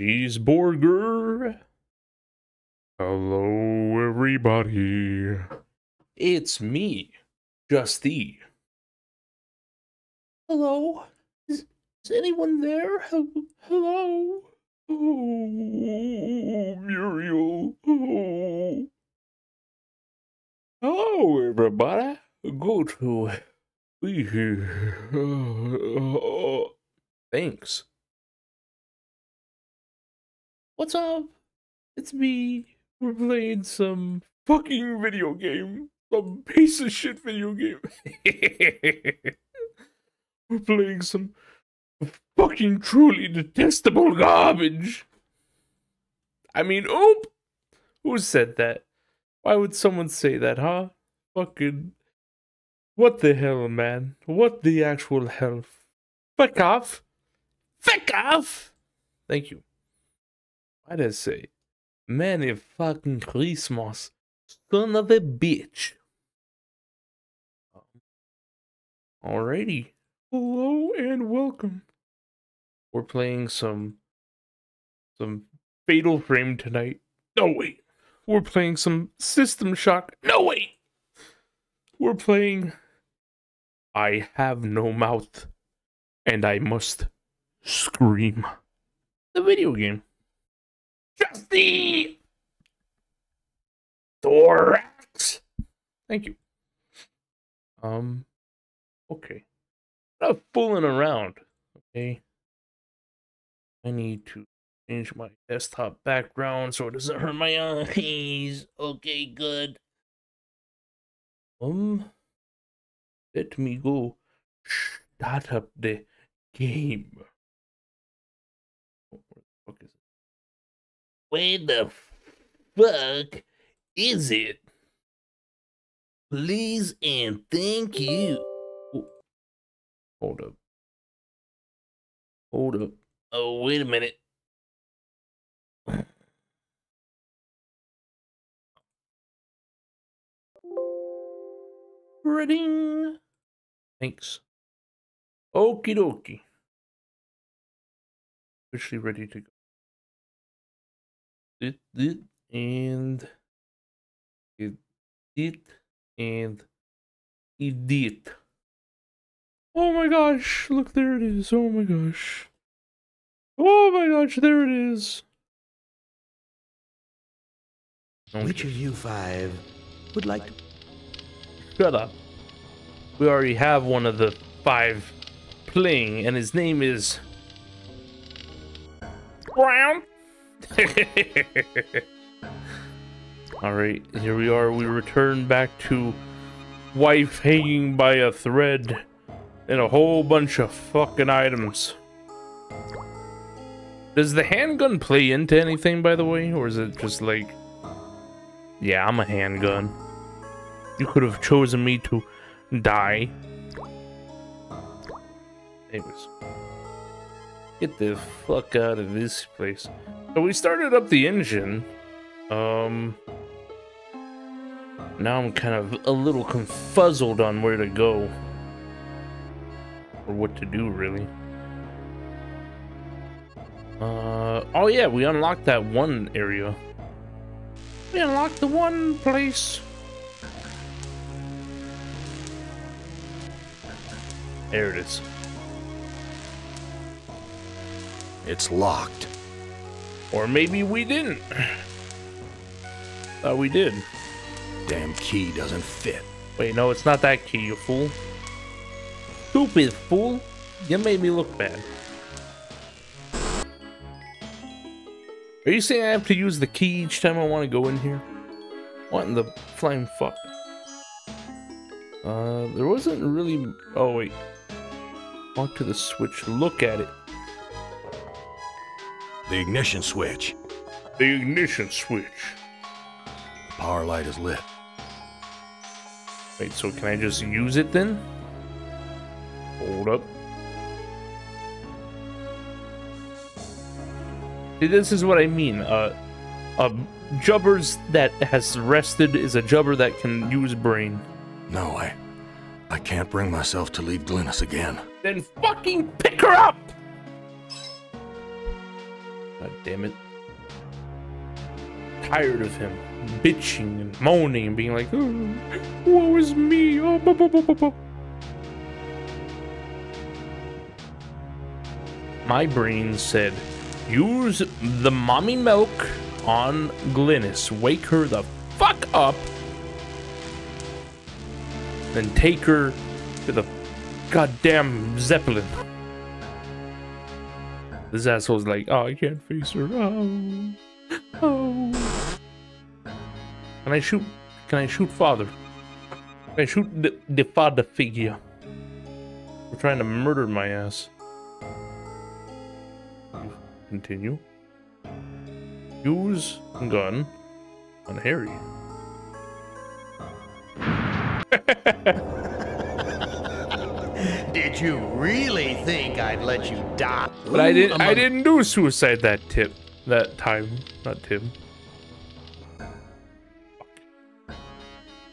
cheeseburger. Hello, everybody. It's me, just Justy. Hello, is, is anyone there? Hello. Oh, Muriel. Oh. Hello, everybody. Go to be here. Thanks. What's up? It's me. We're playing some fucking video game. Some piece of shit video game. We're playing some fucking truly detestable garbage. I mean, oop! Who said that? Why would someone say that, huh? Fucking. What the hell, man? What the actual hell? Fuck off! Fuck off! Thank you. Why did I say? Merry fucking Christmas, son of a bitch. Um, alrighty. Hello and welcome. We're playing some some Fatal Frame tonight. No wait. We're playing some System Shock. No wait. We're playing I have no mouth and I must scream. The video game. Justy Thorax. Thank you. Um okay. Not fooling around. Okay. I need to change my desktop background so it doesn't hurt my eyes. Okay, good. Um, let me go start up the game. Where the fuck is it? Please and thank you. Oh, hold up. Hold up. Oh, wait a minute. Ready? Thanks. Okie dokie. Officially ready to go. It, it, and it, did and it did. Oh my gosh, look, there it is. Oh my gosh. Oh my gosh, there it is. Which of you five would like to... Shut up. We already have one of the five playing, and his name is... Brown. Alright, here we are. We return back to wife hanging by a thread and a whole bunch of fucking items. Does the handgun play into anything, by the way? Or is it just like... Yeah, I'm a handgun. You could have chosen me to die. Anyways. Get the fuck out of this place. So we started up the engine. Um... Now I'm kind of a little confuzzled on where to go. Or what to do, really. Uh, oh yeah, we unlocked that one area. We unlocked the one place. There it is. It's locked. Or maybe we didn't. Thought we did. Damn key doesn't fit. Wait, no, it's not that key, you fool. Stupid fool. You made me look bad. Are you saying I have to use the key each time I want to go in here? What in the flying fuck? Uh, there wasn't really... Oh, wait. Walk to the switch. Look at it. The ignition switch. The ignition switch. The power light is lit. Wait, so can I just use it then? Hold up. See, this is what I mean. Uh, a jubbers that has rested is a jubber that can use brain. No, I... I can't bring myself to leave Glynis again. Then fucking pick her up! Damn it. Tired of him bitching and moaning and being like, oh, woe is me. Oh, bu- bu- bu- bu- bu." My brain said, use the mommy milk on Glynis. Wake her the fuck up. Then take her to the goddamn Zeppelin. This asshole's like, oh, I can't face her. Oh, oh. Can I shoot? Can I shoot father? Can I shoot the, the father figure? We're trying to murder my ass. Continue. Use gun on Harry. Did you really think I'd let you die? But I didn't. I Among- didn't do suicide that tip. That time, not Tim.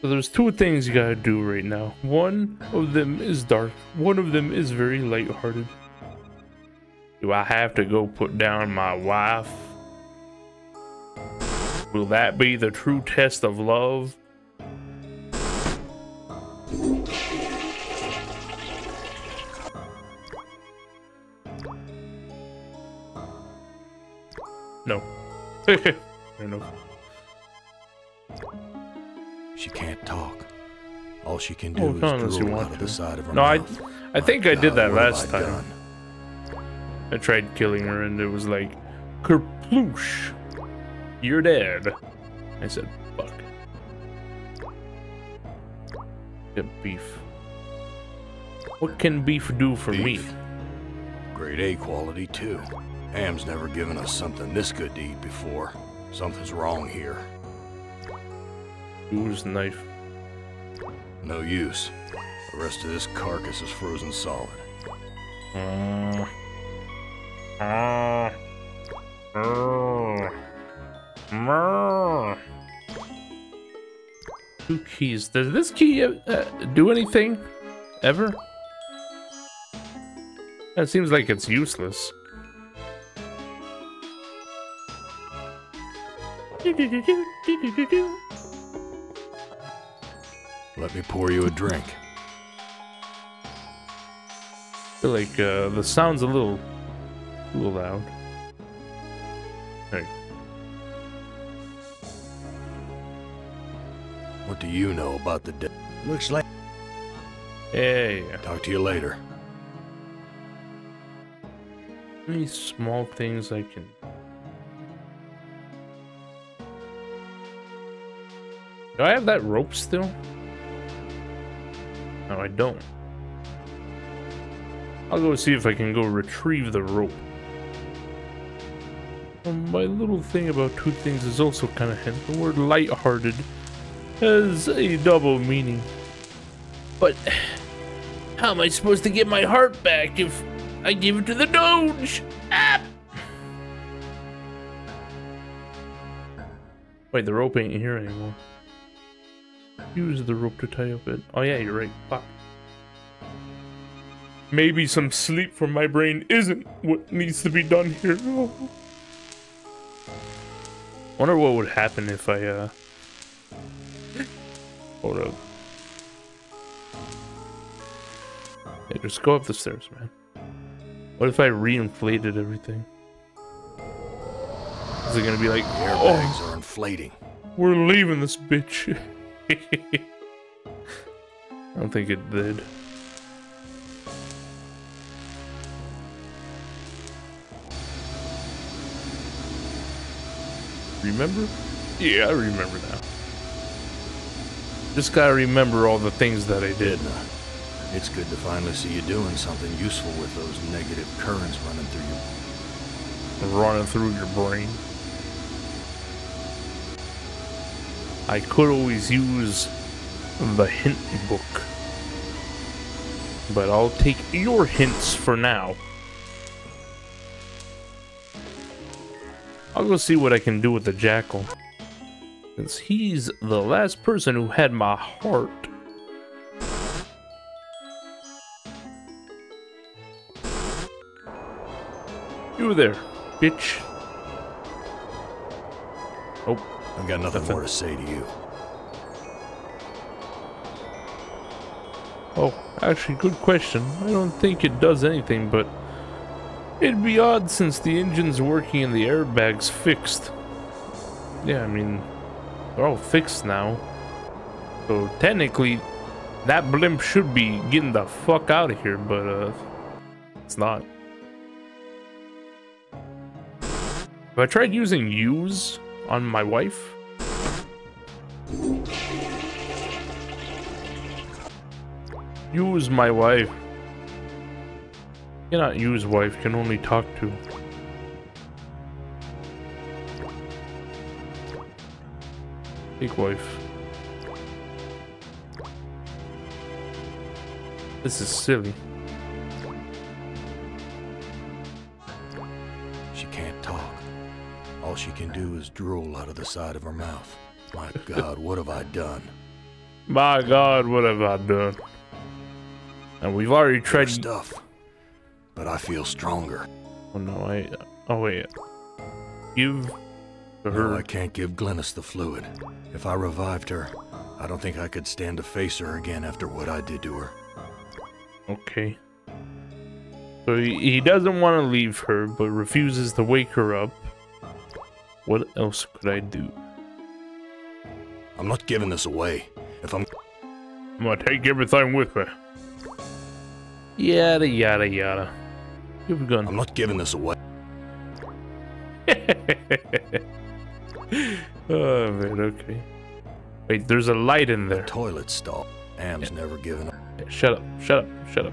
So there's two things you gotta do right now. One of them is dark. One of them is very lighthearted. Do I have to go put down my wife? Will that be the true test of love? No. Fair enough. She can't talk. All she can Oh, do not is unless you drool out of the side of her No, I, mouth. I think I did that last I time. I tried killing her and it was like, kerploosh, you're dead. I said, fuck. Get beef. What can beef do for Beef. me? Grade A quality, too. Am's never given us something this good to eat before. Something's wrong here. Use knife. No use. The rest of this carcass is frozen solid. Uh, uh, uh, uh. Two keys. Does this key uh, uh, do anything? Ever? It seems like it's useless. Let me pour you a drink. feel like uh, the sound's a little, a little loud. Hey, What do you know about the dead? Looks like hey, Talk to you later. any small things I can. Do I have that rope still? No, I don't. I'll go see if I can go retrieve the rope. My little thing about two things is also kind of hint. The word lighthearted has a double meaning. But how am I supposed to get my heart back if I give it to the Doge? Ah! Wait, the rope ain't here anymore. Use the rope to tie up it. Oh yeah, you're right. Fuck. Maybe some sleep from my brain isn't what needs to be done here. Oh. Wonder what would happen if I uh hold up. Yeah, just go up the stairs, man. What if I reinflated everything? Is it gonna be like, Airbags oh, are inflating. we're leaving this bitch? I don't think it did. Remember? Yeah, I remember now. Just gotta remember all the things that I did. It's good to finally see you doing something useful with those negative currents running through you. running through your brain. I could always use the hint book. But I'll take your hints for now. I'll go see what I can do with the jackal. Since he's the last person who had my heart. You there, bitch. Nope. I've got nothing more to say to you. Oh, actually, good question. I don't think it does anything, but it'd be odd since the engine's working and the airbag's fixed. Yeah, I mean, they're all fixed now. So technically, that blimp should be getting the fuck out of here, but uh, it's not. Have I tried using use on my wife? Use my wife. Cannot use wife, can only talk to. Take wife. This is silly. All she can do is drool out of the side of her mouth. My God, what have I done? My god, what have I done? And we've already tried. stuff. But I feel stronger. Oh no, I. Oh wait. Give her. No, I can't give Glynis the fluid. If I revived her, I don't think I could stand to face her again after what I did to her. Okay. So he, he doesn't want to leave her, but refuses to wake her up. What else could I do? I'm not giving this away. If I'm I'm gonna take everything with me. Yada yada yada. Give a gun. I'm not giving this away. oh man, okay. Wait, there's a light in The there. toilet stall. Am's never given up. Shut up, shut up, shut up.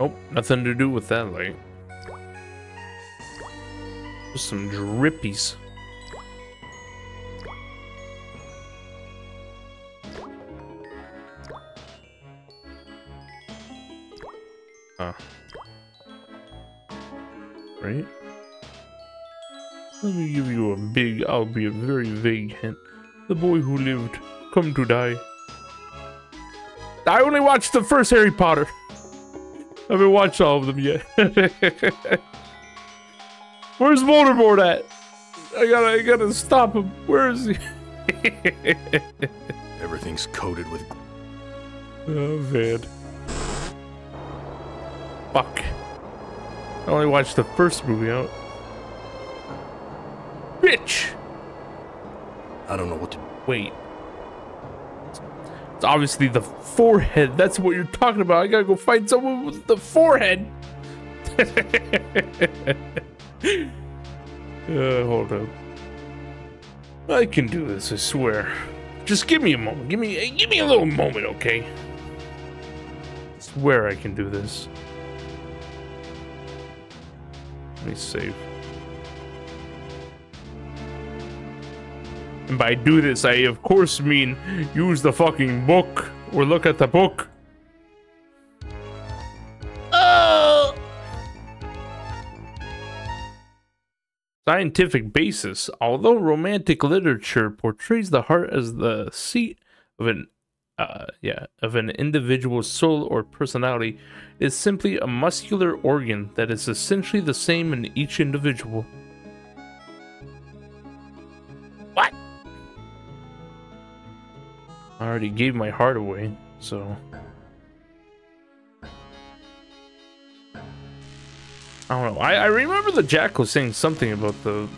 Nope, nothing to do with that light. Just some drippies. Huh. Right? Let me give you a big, I'll be a very vague hint. The boy who lived, come to die. I only watched the first Harry Potter. I haven't watched all of them yet. Where's Voldemort at? I gotta, I gotta stop him. Where is he? Everything's coated with. oh man. Fuck. I only watched the first movie out. Bitch! I don't know what to. Wait. Obviously the forehead. That's what you're talking about. I gotta go find someone with the forehead. uh, hold up. I can do this, I swear. Just give me a moment. Give me give me a little moment, okay? I swear I can do this. Let me save. And by do this, I of course mean use the fucking book or look at the book. Oh! Scientific basis. Although romantic literature portrays the heart as the seat of an uh, yeah, of an individual's soul or personality, is simply a muscular organ that is essentially the same in each individual. I already gave my heart away, so. I don't know. I, I remember the jackal saying something about the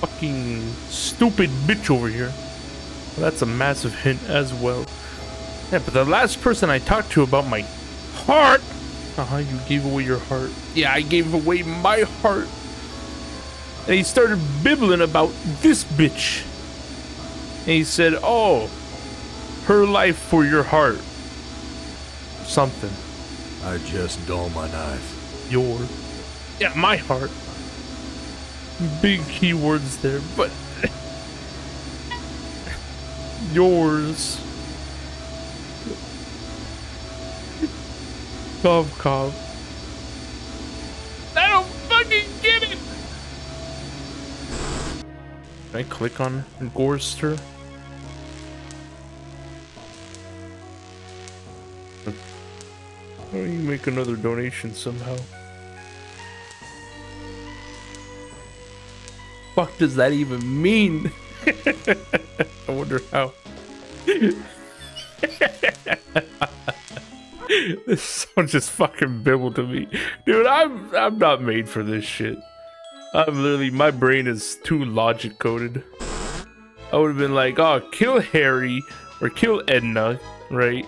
fucking stupid bitch over here. Well, that's a massive hint as well. Yeah, but the last person I talked to about my heart. Uh huh, you gave away your heart. Yeah, I gave away my heart. And he started bibbling about this bitch. And he said, Oh, her life for your heart. Something. I just dull my knife. Your. Yeah, my heart. Big keywords there, but. Yours. Cough, cough. I don't fucking get it! Can I click on Gorrister? Why don't you make another donation somehow? Fuck does that even mean? I wonder how. this song just fucking bibble to me. Dude, I'm I'm not made for this shit. I'm literally my brain is too logic coded. I would have been like, oh, kill Harry or kill Edna, right?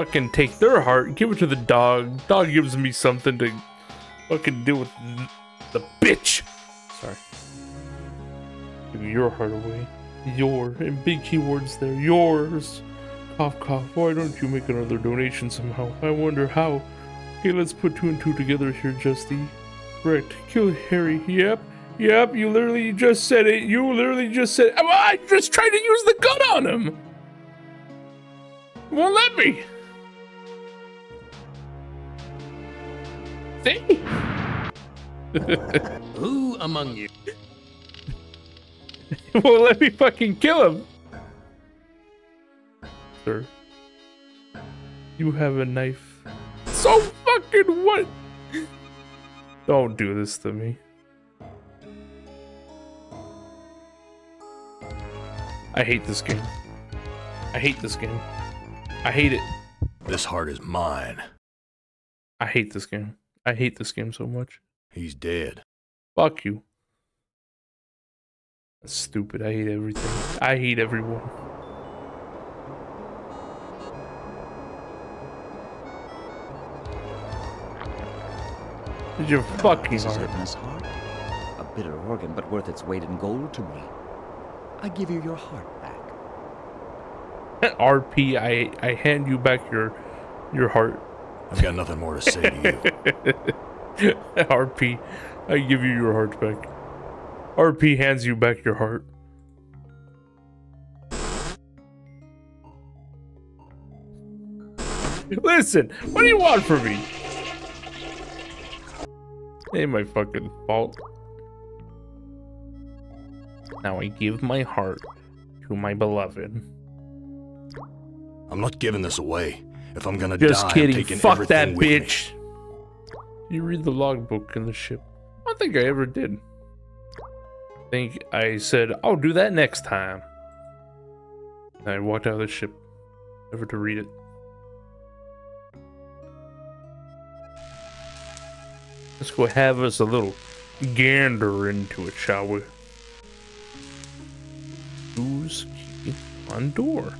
Fucking take their heart, give it to the dog. Dog gives me something to fucking do with the bitch. Sorry. Give your heart away. Your, and big keywords there, yours. Cough, cough. Why don't you make another donation somehow? I wonder how. Okay, let's put two and two together here, Justy. Correct. Kill Harry. Yep. Yep. You literally just said it. You literally just said. I just tried to use the gun on him. Won't let me. See? Who among you? Won't let me fucking kill him. Sir. You have a knife. So fucking what? Don't do this to me. I hate this game. I hate this game. I hate it. This heart is mine. I hate this game. I hate this game so much. He's dead. Fuck you. That's stupid. I hate everything. I hate everyone. Your fucking This is heart. Edna's heart. A bitter organ, but worth its weight in gold to me. I give you your heart back. RP, I I hand you back your your heart. I've got nothing more to say to you. RP, I give you your heart back. RP hands you back your heart. Listen, what do you want from me? Ain't my fucking fault. Now I give my heart to my beloved. I'm not giving this away. If I'm gonna Just die, I'm kidding. taking Fuck that with me. bitch. You read the logbook in the ship. I don't think I ever did. I think I said, I'll do that next time. And I walked out of the ship, never to read it. Let's go have us a little gander into it, shall we? Who's key on door?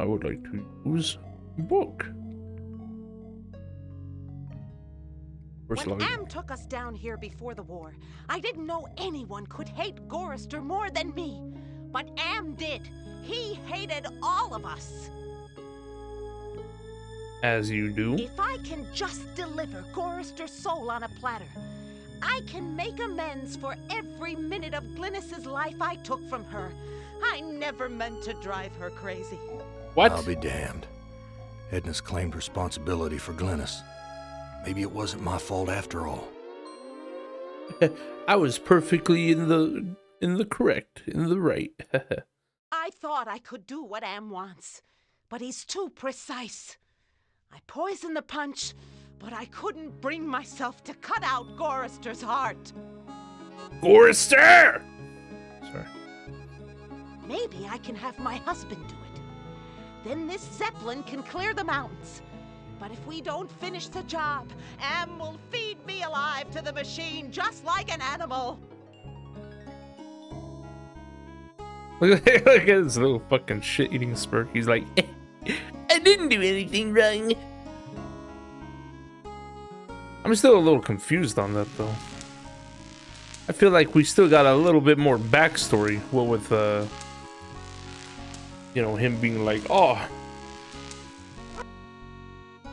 I would like to use book. First When Am took us down here before the war, I didn't know anyone could hate Gorrister more than me. But Am did. He hated all of us. as you do. If I can just deliver Gorrister's soul on a platter, I can make amends for every minute of Glynis's life I took from her. I never meant to drive her crazy. What? I'll be damned. Edna's claimed responsibility for Glynis. Maybe it wasn't my fault after all. I was perfectly in the in the correct, in the right. I thought I could do what Am wants, but he's too precise. I poisoned the punch, but I couldn't bring myself to cut out Gorrister's heart. Gorrister! Sorry. Maybe I can have my husband do it. Then this Zeppelin can clear the mountains. But if we don't finish the job, Am will feed me alive to the machine just like an animal. Look at, this little fucking shit eating spurt. He's like, I didn't do anything wrong. I'm still a little confused on that though. I feel like we still got a little bit more backstory. What with uh, you know, him being like, oh,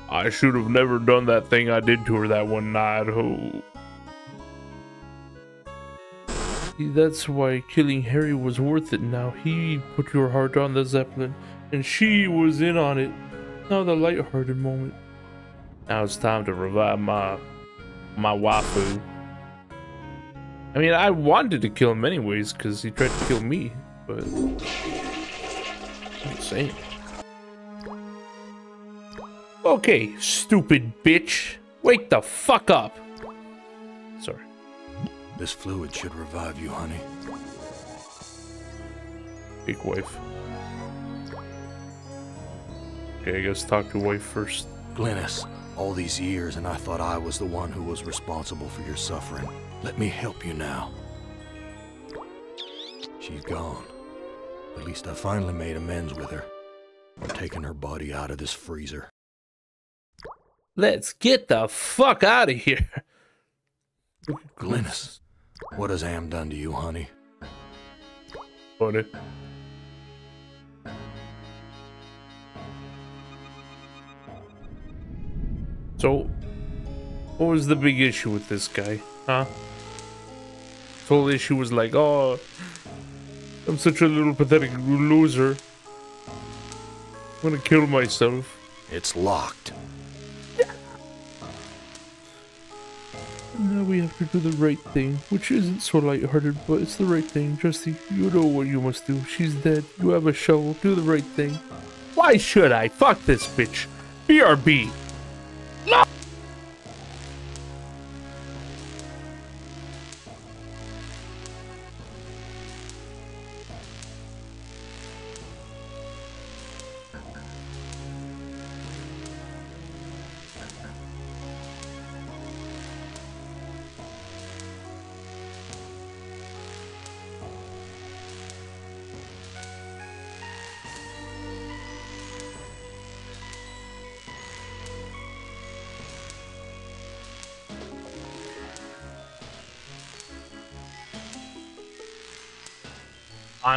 I should have never done that thing I did to her that one night. Oh. See, That's why killing Harry was worth it now. He put your heart on the Zeppelin, and she was in on it. Now the light-hearted moment. Now it's time to revive my my waifu. I mean, I wanted to kill him anyways, because he tried to kill me, but... Okay, stupid bitch. Wake the fuck up. Sorry. This fluid should revive you, honey. Big wife. Okay, I guess talk to wife first. Glynis, all these years and I thought I was the one who was responsible for your suffering. Let me help you now. She's gone. At least I finally made amends with her. I'm taking her body out of this freezer. Let's get the fuck out of here. Glynis, what has Am done to you, honey? Funny. So, what was the big issue with this guy, huh? The whole issue was like, oh, I'm such a little pathetic loser. I'm gonna kill myself. It's locked. Now we have to do the right thing, which isn't so lighthearted, but it's the right thing. Jesse, you know what you must do. She's dead. You have a shovel. Do the right thing. Why should I? Fuck this bitch. BRB. No!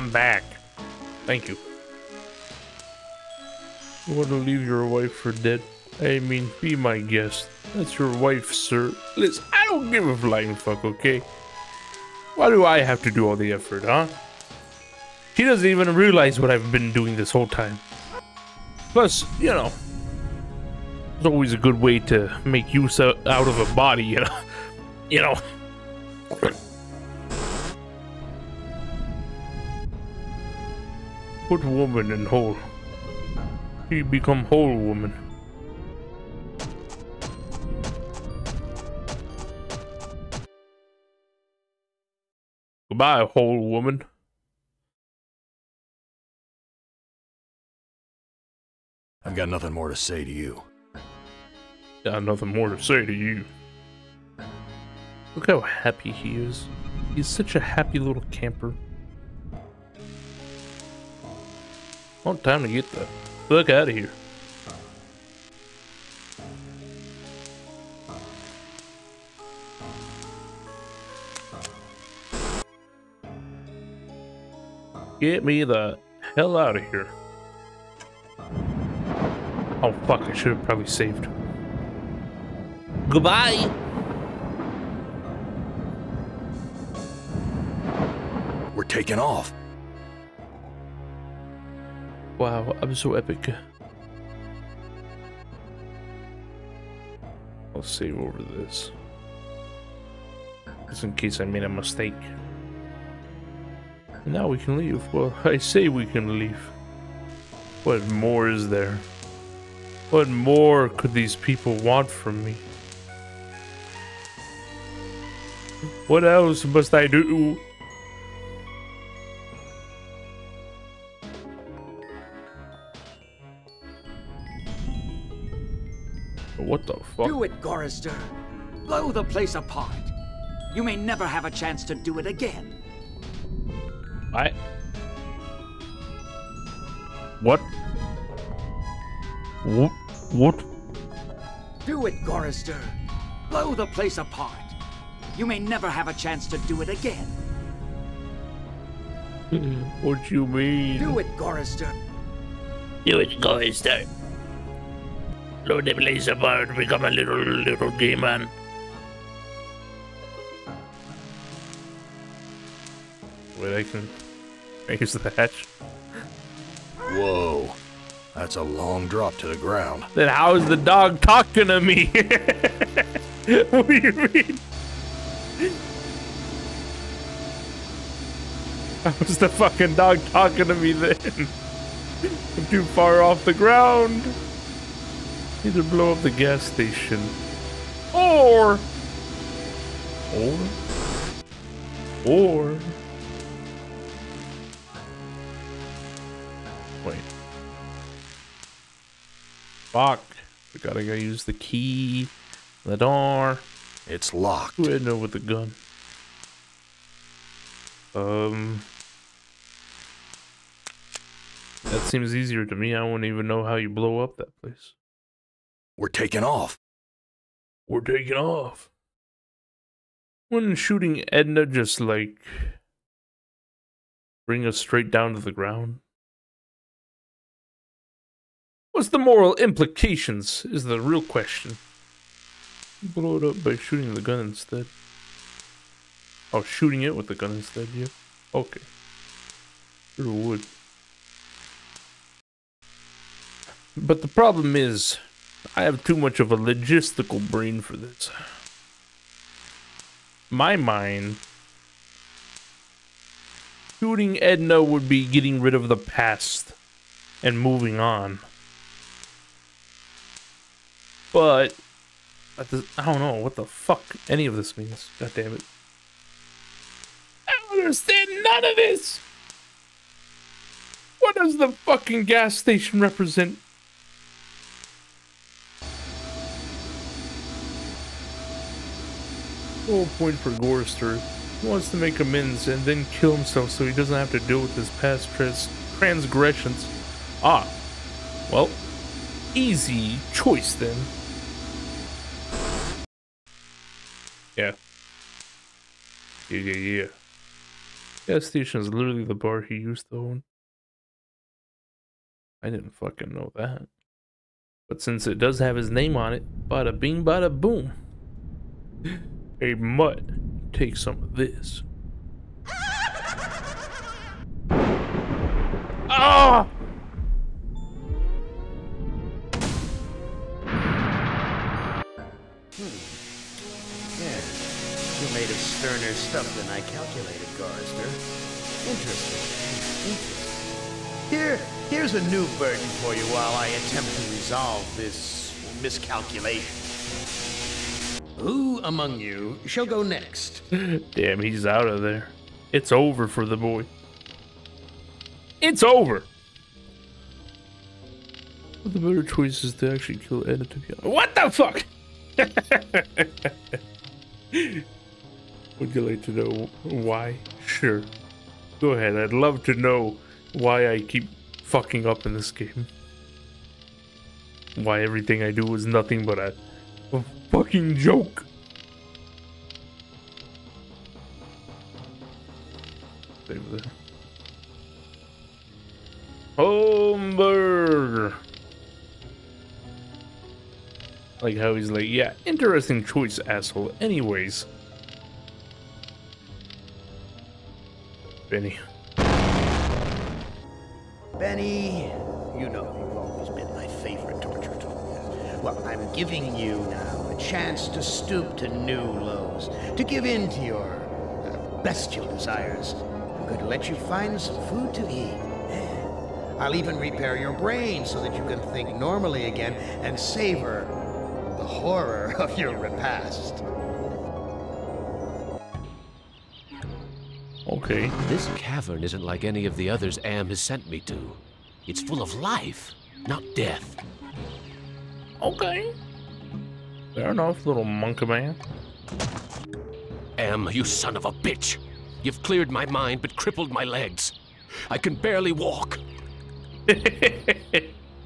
I'm back. Thank you. You want to leave your wife for dead? I mean, be my guest. That's your wife, sir. Listen, I don't give a flying fuck, okay? Why do I have to do all the effort, huh? She doesn't even realize what I've been doing this whole time. Plus, you know, it's always a good way to make use out of a body, you know? You know. Put woman in hole. She become whole woman. Goodbye, whole woman. I've got nothing more to say to you. Got nothing more to say to you. Look how happy he is. He's such a happy little camper. On time to get the fuck out of here. Get me the hell out of here. Oh fuck, I should have probably saved. Goodbye! We're taking off. Wow, I'm so epic. I'll save over this. Just in case I made a mistake. Now we can leave. Well, I say we can leave. What more is there? What more could these people want from me? What else must I do? What the fuck? Do it, Gorrister. Blow the place apart. You may never have a chance to do it again. I. What? What? What? Do it, Gorrister. Blow the place apart. You may never have a chance to do it again. What you mean? Do it, Gorrister. Do it, Gorrister. Blow the place apart, become a little, little gay man. Wait, I can use the hatch. Whoa. That's a long drop to the ground. Then how is the dog talking to me? what do you mean? How's the fucking dog talking to me then? I'm too far off the ground. Either blow up the gas station or or or wait. Fuck. We gotta go use the key. The door. It's locked. Who had know with the gun? Um That seems easier to me. I wouldn't even know how you blow up that place. We're taking off. We're taking off. Wouldn't shooting Edna just like bring us straight down to the ground? What's the moral implications is the real question. Blow it up by shooting the gun instead. Oh, shooting it with the gun instead, yeah. Okay. Sure would. But the problem is, I have too much of a logistical brain for this. My mind, shooting Edna would be getting rid of the past and moving on. But I don't know what the fuck any of this means. God damn it. I don't understand none of this. What does the fucking gas station represent? Whole point for Gorrister he wants to make amends and then kill himself so he doesn't have to deal with his past trans transgressions. Ah, well, easy choice then. Yeah. Yeah, yeah, yeah. Gas station is literally the bar he used to own. I didn't fucking know that. But since it does have his name on it, bada bing, bada boom. Hey, mutt, take some of this. Ah! You're made of sterner stuff than I calculated, Gorrister. Interesting. Interesting. Here, here's a new burden for you while I attempt to resolve this miscalculation. Who among you shall go next? Damn, he's out of there. It's over for the boy. It's over. But the better choice is to actually kill Edna to be honest. What the fuck? Would you like to know why? Sure. Go ahead. I'd love to know why I keep fucking up in this game. Why everything I do is nothing but a, a fucking joke. Save there. Holmberg. Like how he's like, yeah, interesting choice, asshole. Anyways. Benny, giving you now a chance to stoop to new lows, to give in to your uh, bestial desires. I'm going to let you find some food to eat. I'll even repair your brain so that you can think normally again and savor the horror of your repast. Okay. This cavern isn't like any of the others Am has sent me to. It's full of life, not death. Okay. Fair enough, little monkey man. Am, you son of a bitch! You've cleared my mind but crippled my legs. I can barely walk. Man,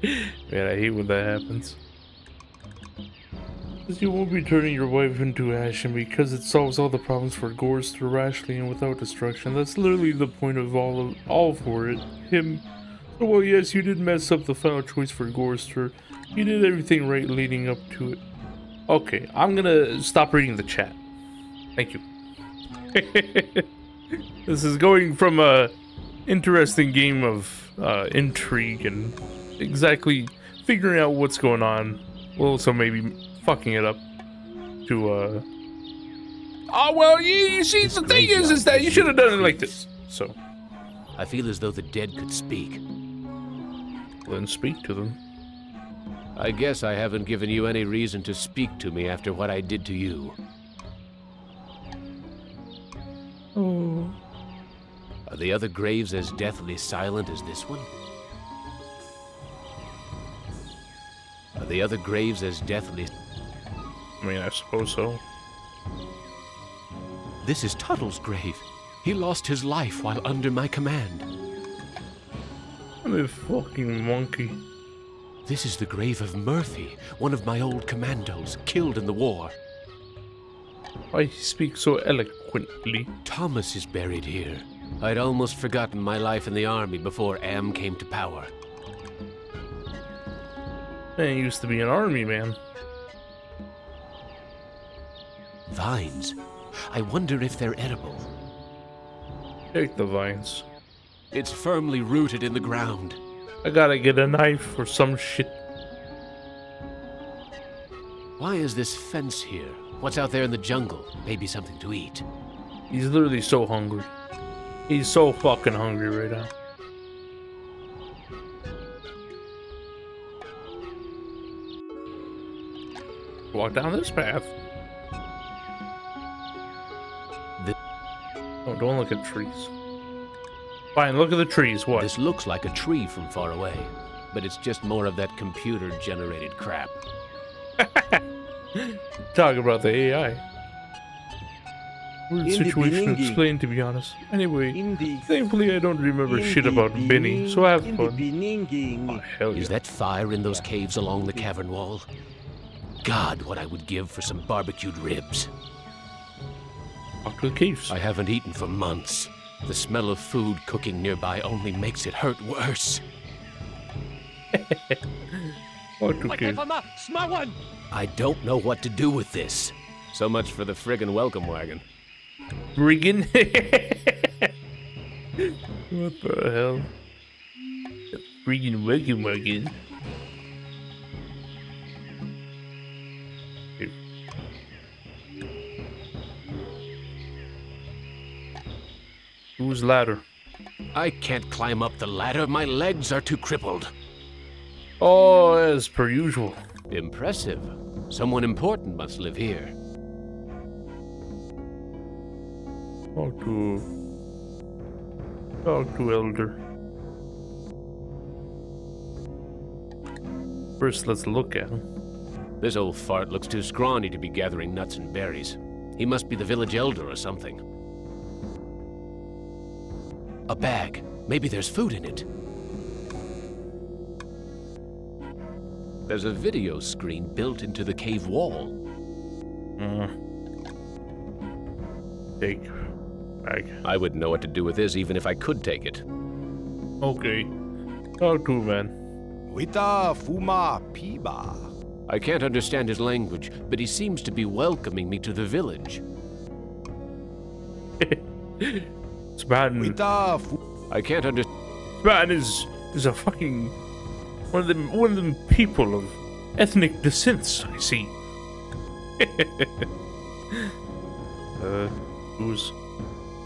I hate when that happens. Because you won't be turning your wife into ash, and because it solves all the problems for Gorrister rashly and without destruction. That's literally the point of all of all for it. Him. So, well, yes, you did mess up the final choice for Gorrister. You did everything right leading up to it. Okay, I'm gonna stop reading the chat. Thank you. this is going from a interesting game of uh, intrigue and exactly figuring out what's going on. Well, so maybe fucking it up to uh oh well you, you see the thing is is that you should have done it like this so I feel as though the dead could speak. then speak to them I guess I haven't given you any reason to speak to me after what I did to you. Oh. Are the other graves as deathly silent as this one? Are the other graves as deathly... I mean, I suppose so. This is Tuttle's grave. He lost his life while under my command. What a fucking monkey. This is the grave of Murphy, one of my old commandos, killed in the war. Why he speaks so eloquently? Thomas is buried here. I'd almost forgotten my life in the army before Am came to power. Man used to be an army man. Vines. I wonder if they're edible. Take the vines. It's firmly rooted in the ground. I gotta get a knife or some shit. Why is this fence here? What's out there in the jungle? Maybe something to eat. He's literally so hungry. He's so fucking hungry right now. Walk down this path. Th- Oh, don't look at trees. Fine, look at the trees. What? This looks like a tree from far away, but it's just more of that computer generated crap. Talk about the AI. Weird In the situation to explain, to be honest. Anyway, thankfully I don't remember shit about Benny, so I have fun. Oh, hell yeah. Is that fire in those caves along the cavern wall? God, what I would give for some barbecued ribs. To the caves. I haven't eaten for months. The smell of food cooking nearby only makes it hurt worse. Talk to one? I don't know what to do with this. So much for the friggin' welcome wagon. Friggin' what the hell? The friggin' wagon wagon. Whose ladder? I can't climb up the ladder. My legs are too crippled. Oh, as per usual. Impressive. Someone important must live here. Talk to. Talk to Elder. First, let's look at him. This old fart looks too scrawny to be gathering nuts and berries. He must be the village elder or something. A bag. Maybe there's food in it. There's a video screen built into the cave wall. Uh, take bag. I wouldn't know what to do with this even if I could take it. Okay. Talk to man. Wita fuma piba. I can't understand his language, but he seems to be welcoming me to the village. Spartan. Fu. I can't understand. Spartan is is a fucking one of them one of them people of ethnic descents. I see. uh, who's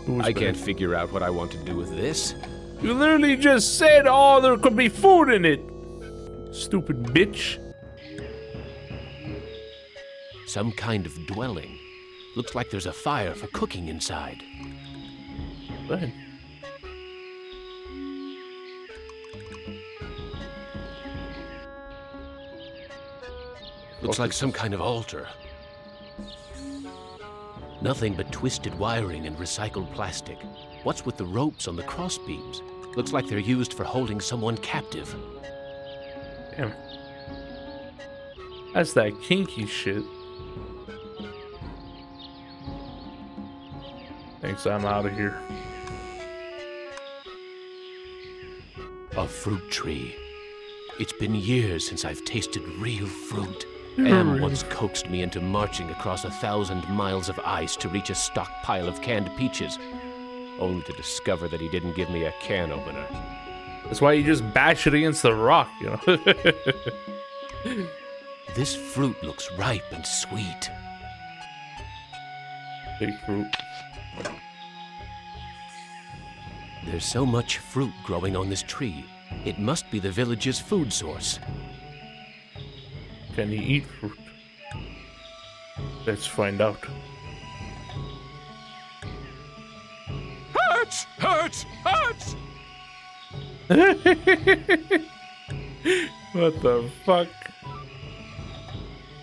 who's? I can't figure out what I want to do with this. You literally just said, "Oh, there could be food in it." Stupid bitch. Some kind of dwelling. Looks like there's a fire for cooking inside. Fine. Looks like some kind of altar. Nothing but twisted wiring and recycled plastic. What's with the ropes on the crossbeams? Looks like they're used for holding someone captive. Damn. That's that kinky shit. Thanks, I'm out of here. A fruit tree. It's been years since I've tasted real fruit. Hmm. Am once coaxed me into marching across a thousand miles of ice to reach a stockpile of canned peaches, only to discover that he didn't give me a can opener. That's why you just bash it against the rock, you know? This fruit looks ripe and sweet. Big fruit. There's so much fruit growing on this tree. It must be the village's food source. Can he eat fruit? Let's find out. Hurts! Hurts! Hurts! what the fuck?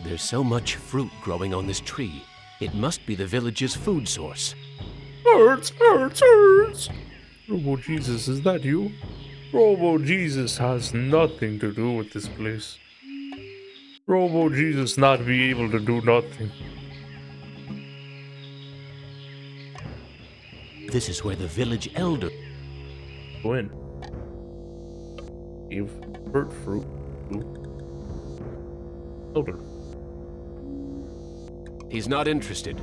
There's so much fruit growing on this tree. It must be the village's food source. Hurts, hurts, hurts. Robo Jesus, is that you? Robo Jesus has nothing to do with this place. Robo Jesus not be able to do nothing. This is where the village elder. Go in. Give hurt fruit to Elder. He's not interested.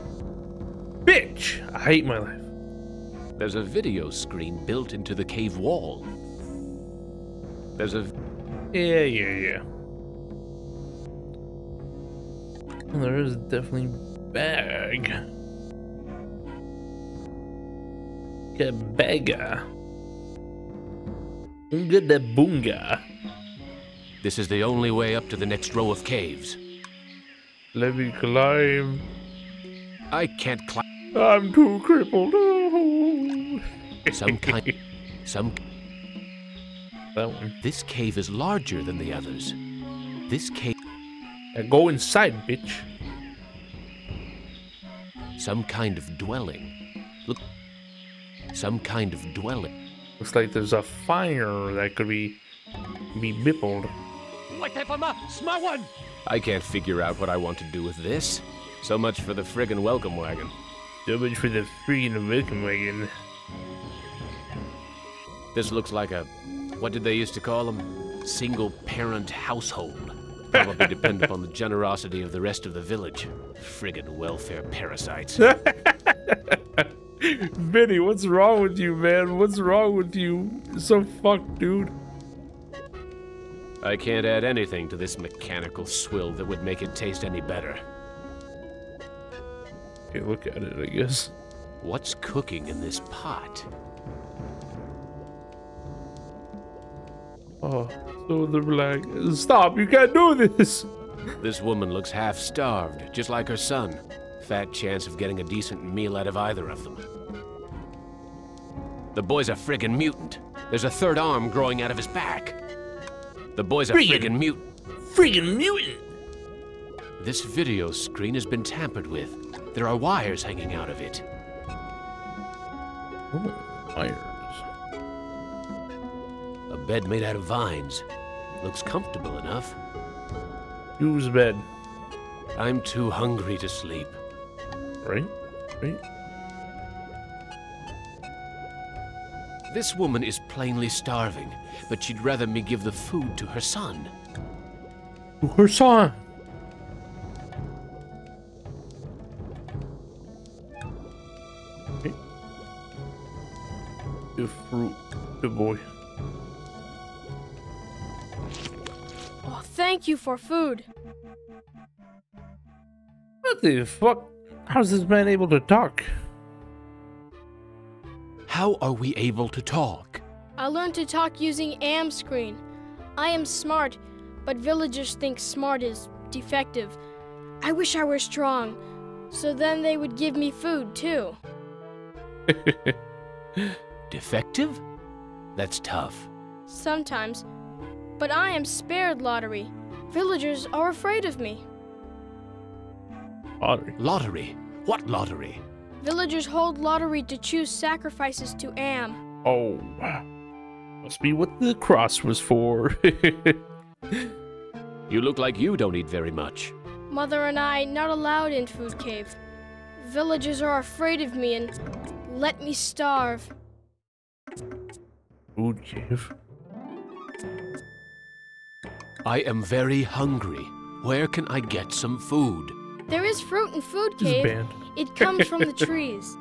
Bitch! I hate my life. There's a video screen built into the cave wall. There's a. Yeah, yeah, yeah. There is definitely bag. Kabega. Unga da boonga. This is the only way up to the next row of caves. Let me climb. I can't climb. I'm too crippled. Some kind. Some. That one. This cave is larger than the others. This cave. Now go inside, bitch. Some kind of dwelling. Look. Some kind of dwelling. Looks like there's a fire that could be be bippled. What type of mu small one? I can't figure out what I want to do with this. So much for the friggin' welcome wagon. So much for the friggin' welcome wagon. This looks like a. What did they used to call them? Single parent household. Probably depend upon the generosity of the rest of the village. Friggin' welfare parasites. Vinny, what's wrong with you, man? What's wrong with you? You're so fucked, dude. I can't add anything to this mechanical swill that would make it taste any better. Okay, look at it, I guess. What's cooking in this pot? Oh, so they're like, stop, you can't do this. This woman looks half starved, just like her son. Fat chance of getting a decent meal out of either of them. The boy's a friggin' mutant. There's a third arm growing out of his back. The boy's a Friggin' friggin' mutant. Friggin' mutant. This video screen has been tampered with. There are wires hanging out of it. Oh, wires. A bed made out of vines. Looks comfortable enough. Use bed. I'm too hungry to sleep. Right? Right? This woman is plainly starving, but she'd rather me give the food to her son. To her son. Okay. The fruit, the boy. Oh, thank you for food. What the fuck? How's this man able to talk? How are we able to talk? I learned to talk using AM screen. I am smart, but villagers think smart is defective. I wish I were strong, so then they would give me food too. Defective? That's tough. Sometimes. But I am spared lottery. Villagers are afraid of me. Lottery. Lottery? What lottery? Villagers hold lottery to choose sacrifices to Am. Oh. Must be what the cross was for. You look like you don't eat very much. Mother and I not allowed in Food Cave. Villagers are afraid of me and let me starve. Food cave. I am very hungry. Where can I get some food? There is fruit in Food This is Cave. banned. It comes from the trees.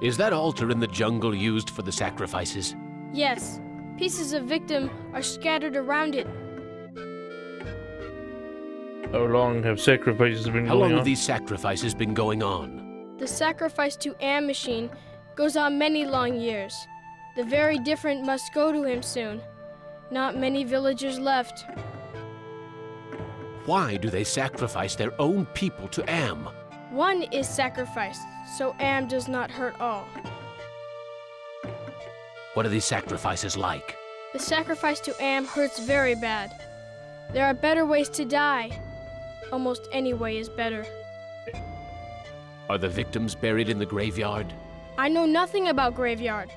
Is that altar in the jungle used for the sacrifices? Yes, pieces of victim are scattered around it. How long have sacrifices been How going long have these sacrifices been going on? The sacrifice to Am machine goes on many long years. The very different must go to him soon. Not many villagers left. Why do they sacrifice their own people to Am? One is sacrificed, so Am does not hurt all. What are these sacrifices like? The sacrifice to Am hurts very bad. There are better ways to die. Almost any way is better. Are the victims buried in the graveyard? I know nothing about graveyard.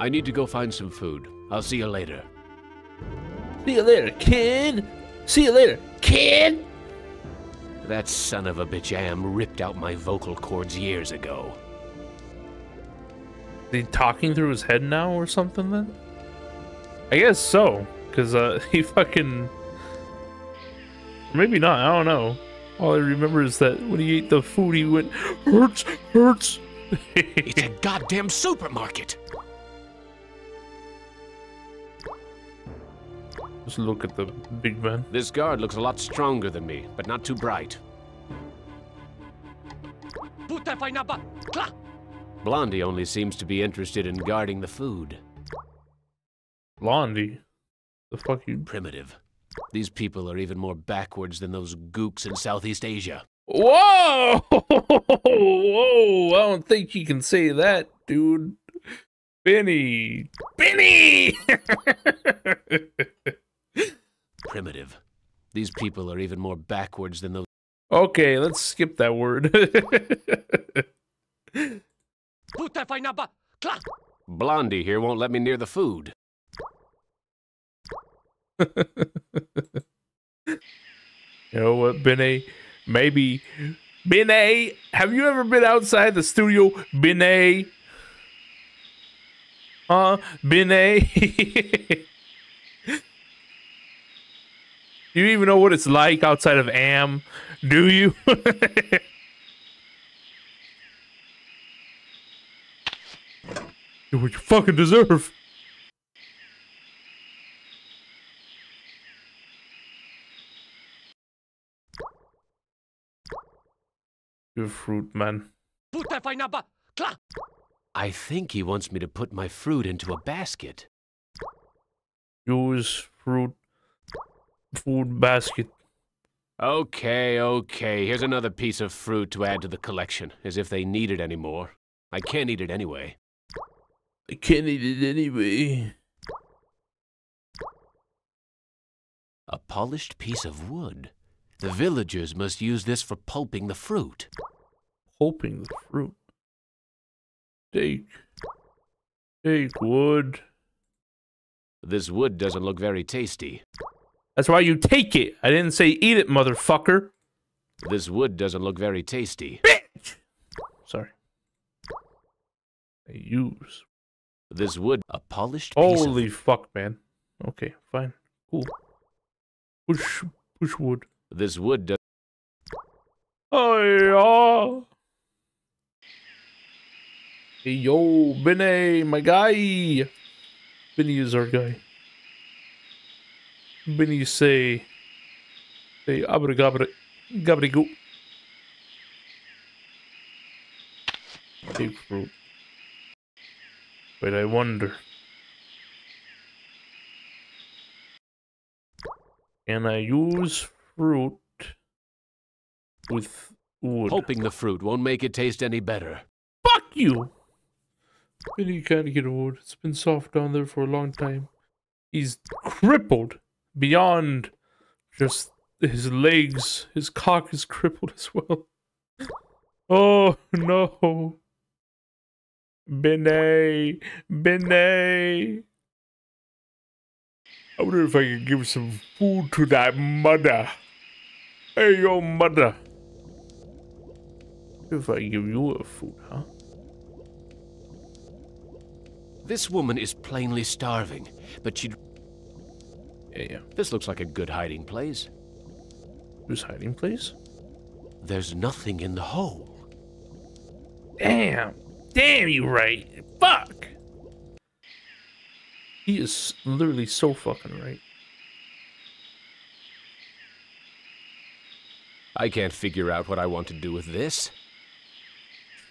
I need to go find some food. I'll see you later. See you later, kid. See you later, kid. That son of a bitch I Am ripped out my vocal cords years ago. Is he talking through his head now or something then? I guess so, because uh, he fucking. Maybe not, I don't know. All I remember is that when he ate the food, he went, hurts, hurts. It's a goddamn supermarket! Just look at the big man. This guard looks a lot stronger than me, but not too bright. Blondie only seems to be interested in guarding the food. Blondie. The fuck you. Primitive. These people are even more backwards than those gooks in Southeast Asia. Whoa! Whoa! I don't think you can say that, dude. Benny! Benny! Primitive. These people are even more backwards than those. okay, let's skip that word. Blondie here won't let me near the food. you know what, Benny? Maybe. Benny! Have you ever been outside the studio? Benny? Huh? Benny? Do you even know what it's like outside of Am? Do you? Do what you fucking deserve. Good fruit, man. I think he wants me to put my fruit into a basket. Use fruit food basket. Okay, okay. Here's another piece of fruit to add to the collection, as if they need it anymore. I can't eat it anyway. I can't eat it anyway. A polished piece of wood. The villagers must use this for pulping the fruit. Hoping the fruit. Take. Take wood. This wood doesn't look very tasty. That's why you take it. I didn't say eat it, motherfucker. This wood doesn't look very tasty. Bitch! Sorry. I use. This wood, a polished piece Holy fuck, man. Okay, fine. Cool. Push, push wood. This wood does... Oh, yeah. Hey, yo, Benny, my guy. Benny is our guy. Benny say, say, abracabra, gabrigo. Take fruit. But I wonder. Can I use fruit with wood? Pulping the fruit won't make it taste any better. Fuck you! Benny can't get wood. It's been soft down there for a long time. He's crippled beyond just his legs. His cock is crippled as well. Oh no. Benny, Benny. I wonder if I could give some food to that mother. Hey, yo, mother. If I give you a food, huh? This woman is plainly starving, but she... Yeah, yeah. This looks like a good hiding place. Who's hiding place? There's nothing in the hole. Damn. Damn you right. Fuck. He is literally so fucking right. I can't figure out what I want to do with this.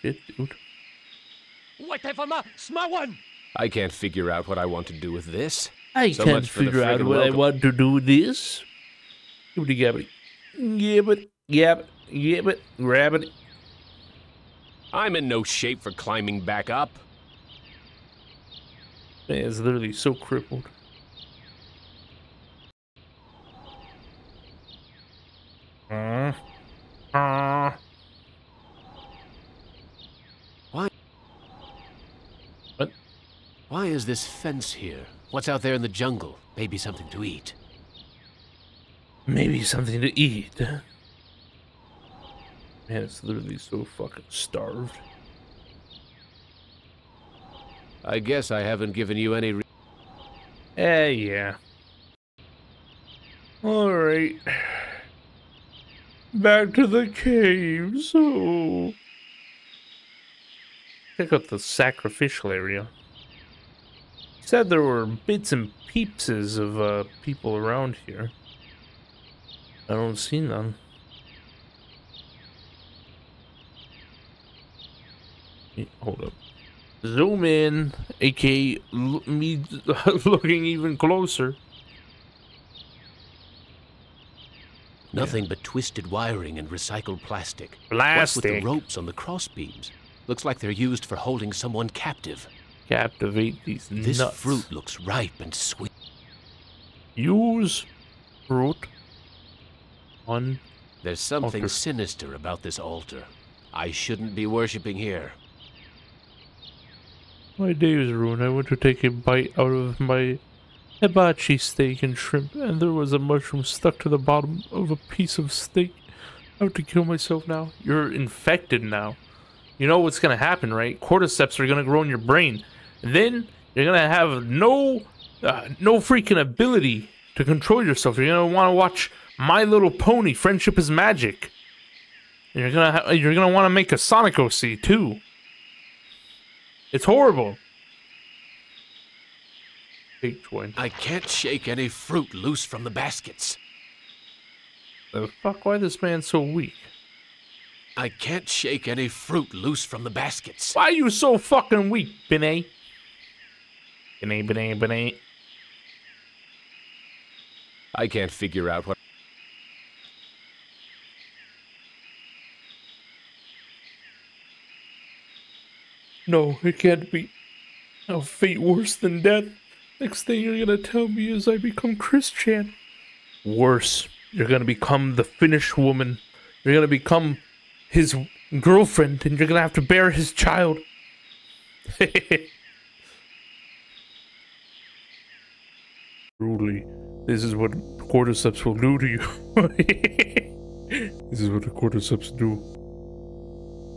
Shit, dude. Whatever, ma, one. I can't figure out what I want to do with this. I So can't much for the figure out friggin' what I want to do with this. Gibbity gabbity. Gibbit, gabbit, gibbit, rabbit. I'm in no shape for climbing back up. Man, it's literally so crippled. Uh, uh, Why is this fence here? What's out there in the jungle? Maybe something to eat. maybe something to eat. Man, it's literally so fucking starved. I guess I haven't given you any. Eh, yeah. Alright. Back to the cave, so. Check out the sacrificial area. Said there were bits and peepses of uh, people around here. I don't see none. Hold up. Zoom in, aka me looking even closer. Nothing but twisted wiring and recycled plastic. What's with the ropes on the crossbeams? Looks like they're used for holding someone captive. Captivate these This nuts. fruit looks ripe and sweet. Use fruit on. There's something Altar. sinister about this altar. I shouldn't be worshipping here. My day is ruined. I went to take a bite out of my hibachi steak and shrimp, and there was a mushroom stuck to the bottom of a piece of steak. I have to kill myself now. You're infected now. You know what's gonna happen, right? Cordyceps are gonna grow in your brain, then you're gonna have no, uh, no freaking ability to control yourself. You're gonna want to watch My Little Pony: Friendship is Magic. And you're gonna ha- you're gonna want to make a Sonic OC too. It's horrible. Big joint. I can't shake any fruit loose from the baskets. The fuck? Why this man so weak? I can't shake any fruit loose from the baskets. Why are you so fucking weak, Benet? I can't figure out what. No, it can't be. A fate worse than death. Next thing you're gonna tell me is I become Christian. Worse, you're gonna become the Finnish woman. You're gonna become his girlfriend, and you're gonna have to bear his child. Truly, this is what cordyceps will do to you. this is what the cordyceps do.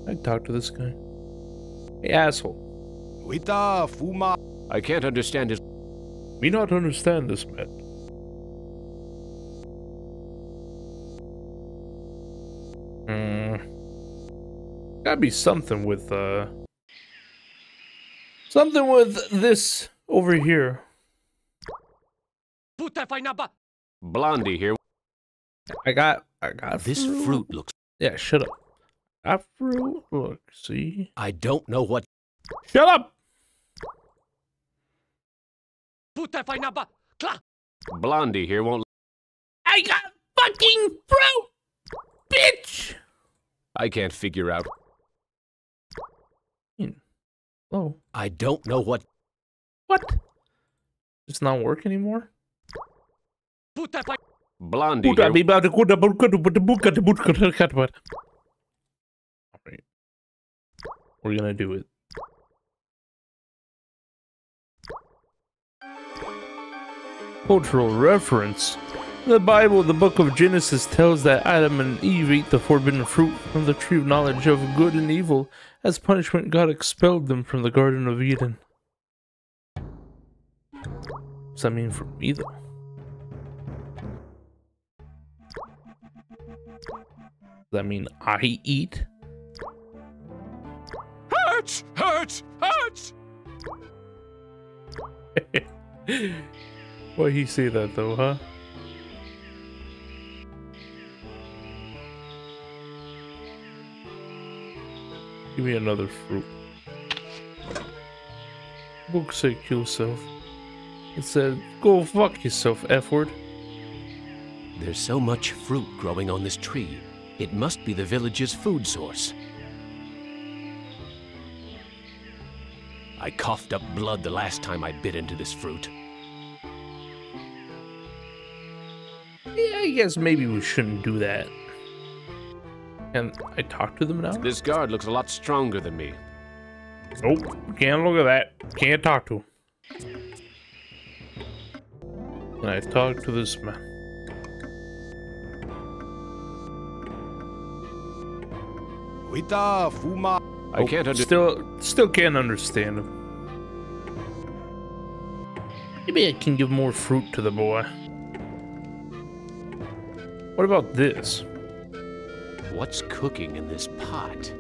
I talk to this guy. Hey, asshole. Wita fuma. I can't understand his. Me not understand this, man. Hmm. Gotta be something with, uh. Something with this over here. Blondie here. I got. I got This fruit looks. Yeah, shut up. Got fruit. Look, see? I don't know what. Shut up! Blondie here won't. I got fucking fruit! Bitch! I can't figure out. Hmm. Oh, I don't know what. what? It's not work anymore? Blondie Puta, mi kuda, buka, buka. Alright. We're gonna do it. Cultural reference. The Bible, the book of Genesis, tells that Adam and Eve ate the forbidden fruit from the tree of knowledge of good and evil. As punishment, God expelled them from the Garden of Eden. What's that mean for me, though? Does that mean I eat? Hurts! Hurts! Hurts! Why he say that though, huh? Give me another fruit. Book said kill yourself. It said, go fuck yourself, F word. There's so much fruit growing on this tree. It must be the village's food source. I coughed up blood the last time I bit into this fruit. Yeah, I guess maybe we shouldn't do that. Can I talk to them now? This guard looks a lot stronger than me. Nope, can't look at that. Can't talk to him. Can I talk to this man? Wita Fuma. I can't Oh, under- Still, still can't understand him. Maybe I can give more fruit to the boy. What about this? What's cooking in this pot?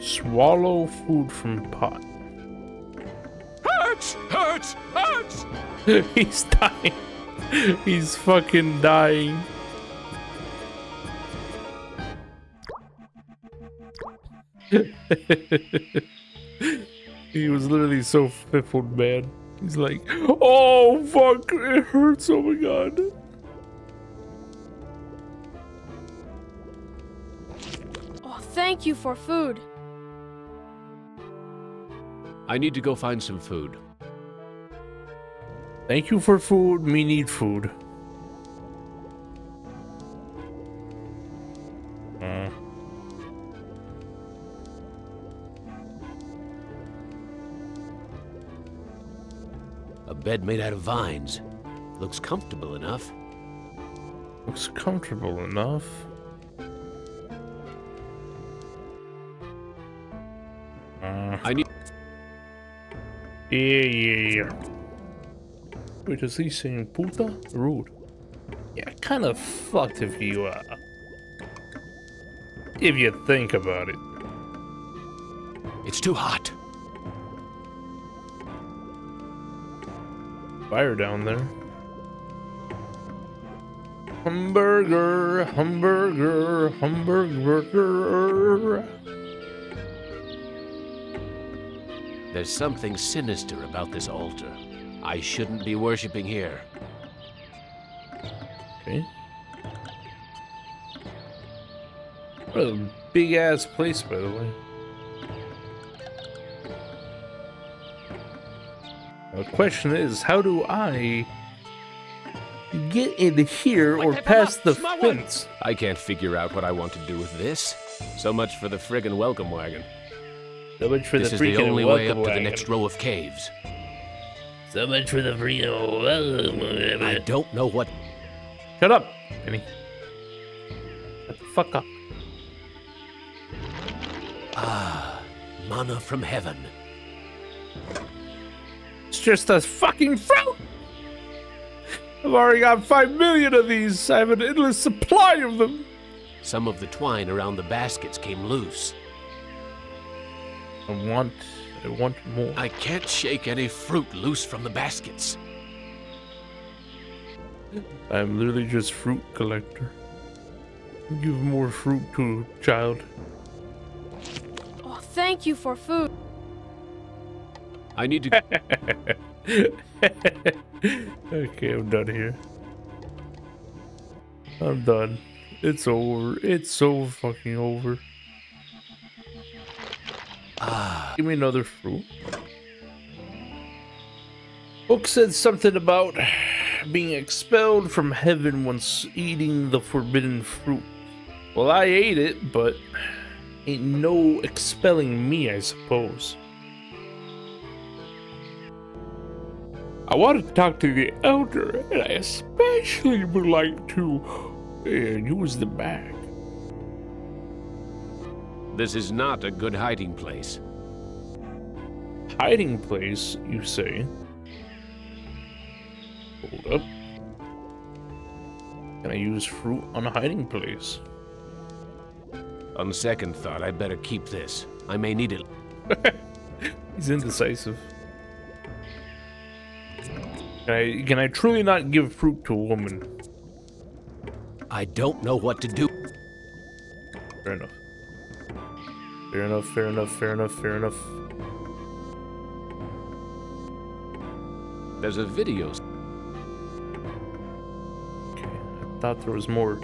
Swallow food from pot. Hurts! Hurts! Hurts! He's dying. He's fucking dying. he was literally so fiffled, man. He's like, oh fuck, it hurts. Oh my god. Oh, thank you for food. I need to go find some food. Thank you for food. We need food. Bed made out of vines. Looks comfortable enough. Looks comfortable enough. Uh, I need. yeah, yeah, yeah. Wait, is he saying puta? Rude. Yeah, kind of fucked if you, uh... If you think about it. It's too hot. Fire down there. Hamburger, hamburger, hamburger. There's something sinister about this altar. I shouldn't be worshipping here. Okay. What a big ass place, by the way. The question is, how do I get in here or past the fence? I can't figure out what I want to do with this. So much for the friggin' welcome wagon. So much for this the is the only way up welcome to the next row of caves. So much for the freaking welcome wagon. I don't know what. Shut up, Penny. Shut the fuck up. Ah, mana from heaven. It's just a fucking fruit. I've already got five million of these. I have an endless supply of them. Some of the twine around the baskets came loose. I want, I want more. I can't shake any fruit loose from the baskets. I'm literally just fruit collector. Give more fruit to a child. Oh, thank you for food. I need to. okay, I'm done here. I'm done. It's over. It's so fucking over. Ah, Give me another fruit. Book said something about being expelled from heaven once eating the forbidden fruit. Well, I ate it, but ain't no expelling me, I suppose. I want to talk to the elder, and I especially would like to uh, use the bag. this is not a good hiding place. hiding place, you say? Hold up. Can I use fruit on a hiding place? On second thought, I better keep this. I may need it. He's indecisive. Can I, can I truly not give fruit to a woman? I don't know what to do. Fair enough. Fair enough, fair enough, fair enough, fair enough. There's a video. Okay, I thought there was more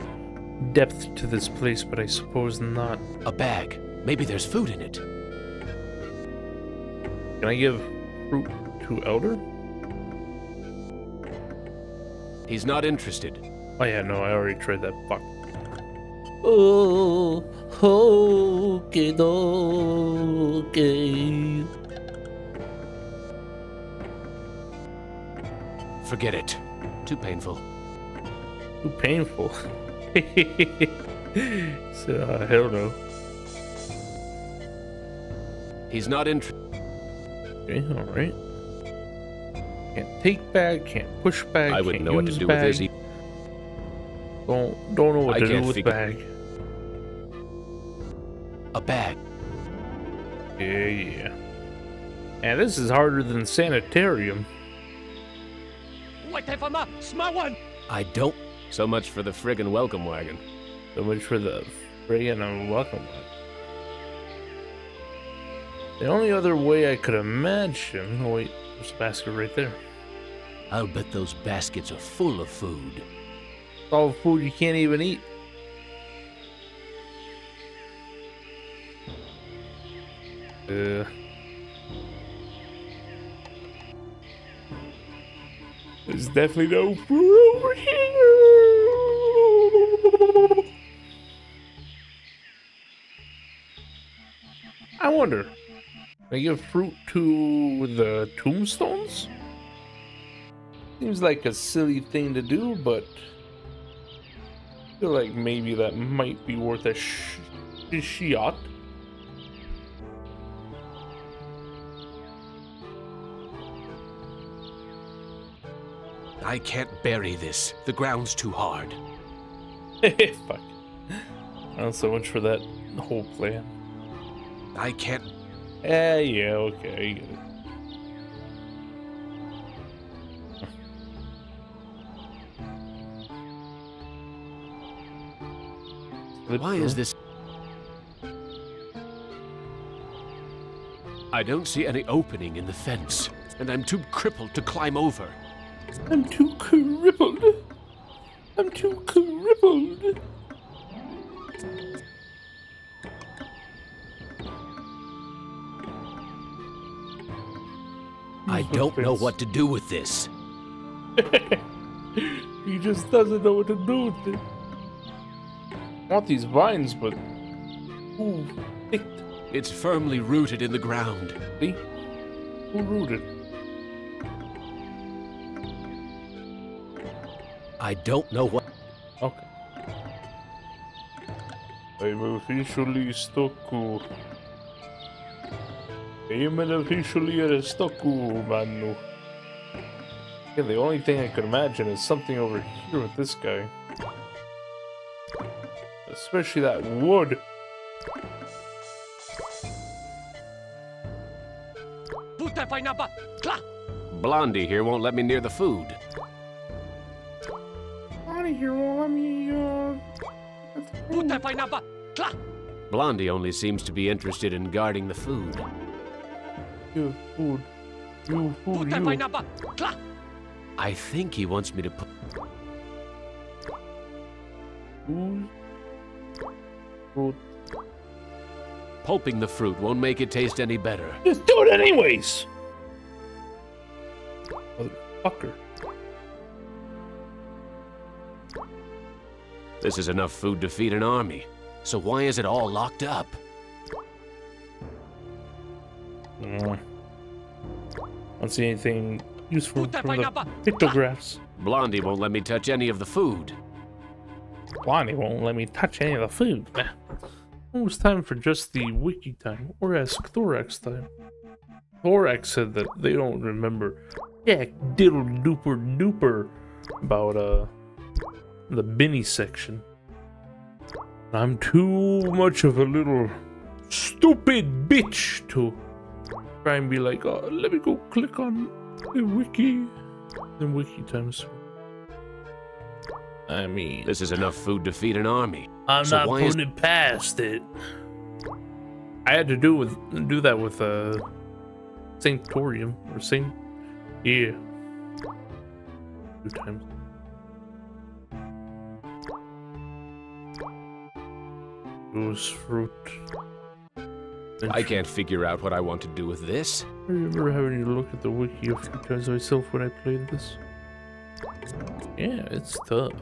depth to this place, but I suppose not. A bag. Maybe there's food in it. Can I give fruit to Elder? He's not interested. Oh yeah, no, I already tried that. Fuck. Oh, okay, okay. Forget it. Too painful. Too painful. so, uh, hell no. He's not interested. Okay, alright. Can't take back, can't push back. I wouldn't can't know what to do bag. with this. Don't, don't know what I to do with figure- bag. A bag. Yeah, yeah. And this is harder than sanitarium. What if I don't. So much for the friggin' welcome wagon. So much for the friggin' uh, welcome wagon. The only other way I could imagine. Oh wait, there's a basket right there. I'll bet those baskets are full of food. All food you can't even eat. Uh. There's definitely no food over here. I wonder. I give fruit to the tombstones? Seems like a silly thing to do, but I feel like maybe that might be worth a sh- shot. I can't bury this. The ground's too hard. Fuck. Well, so much for that whole plan. I can't. Eh, yeah, okay, I get it. Slip Why is this? I don't see any opening in the fence, and I'm too crippled to climb over. I'm too crippled. I'm too crippled. I don't know what to do with this. he just doesn't know what to do with it. I want these vines, but who picked? It's firmly rooted in the ground. See? Who rooted? I don't know what. Okay. I'm officially stuck. I'm officially stuck, man. Yeah, the only thing I could imagine is something over here with this guy. Especially that wood. Blondie here won't let me near the food. Out of here, won't let me, uh... Blondie only seems to be interested in guarding the food. You food. You food, you. I think he wants me to put. Food. Food. Pulping the fruit won't make it taste any better. Just do it anyways! Motherfucker. This is enough food to feed an army. So why is it all locked up? Mm. Don't see anything useful from the pictographs. Blondie won't let me touch any of the food. Blondie won't let me touch any of the food. Almost time for just the wiki time, or ask Thorax time. Thorax said that they don't remember jack diddle duper duper about uh the Binny section. I'm too much of a little stupid bitch to try and be like, oh, let me go click on the wiki. The wiki times. I mean, This is enough food to feed an army. I'm So not putting it past it. I had to do with do that with uh Sanctorium or Saint yeah. two times. Goose fruit. I can't figure out what I want to do with this. I remember having to look at the wiki a few times myself when I played this. Yeah, it's tough.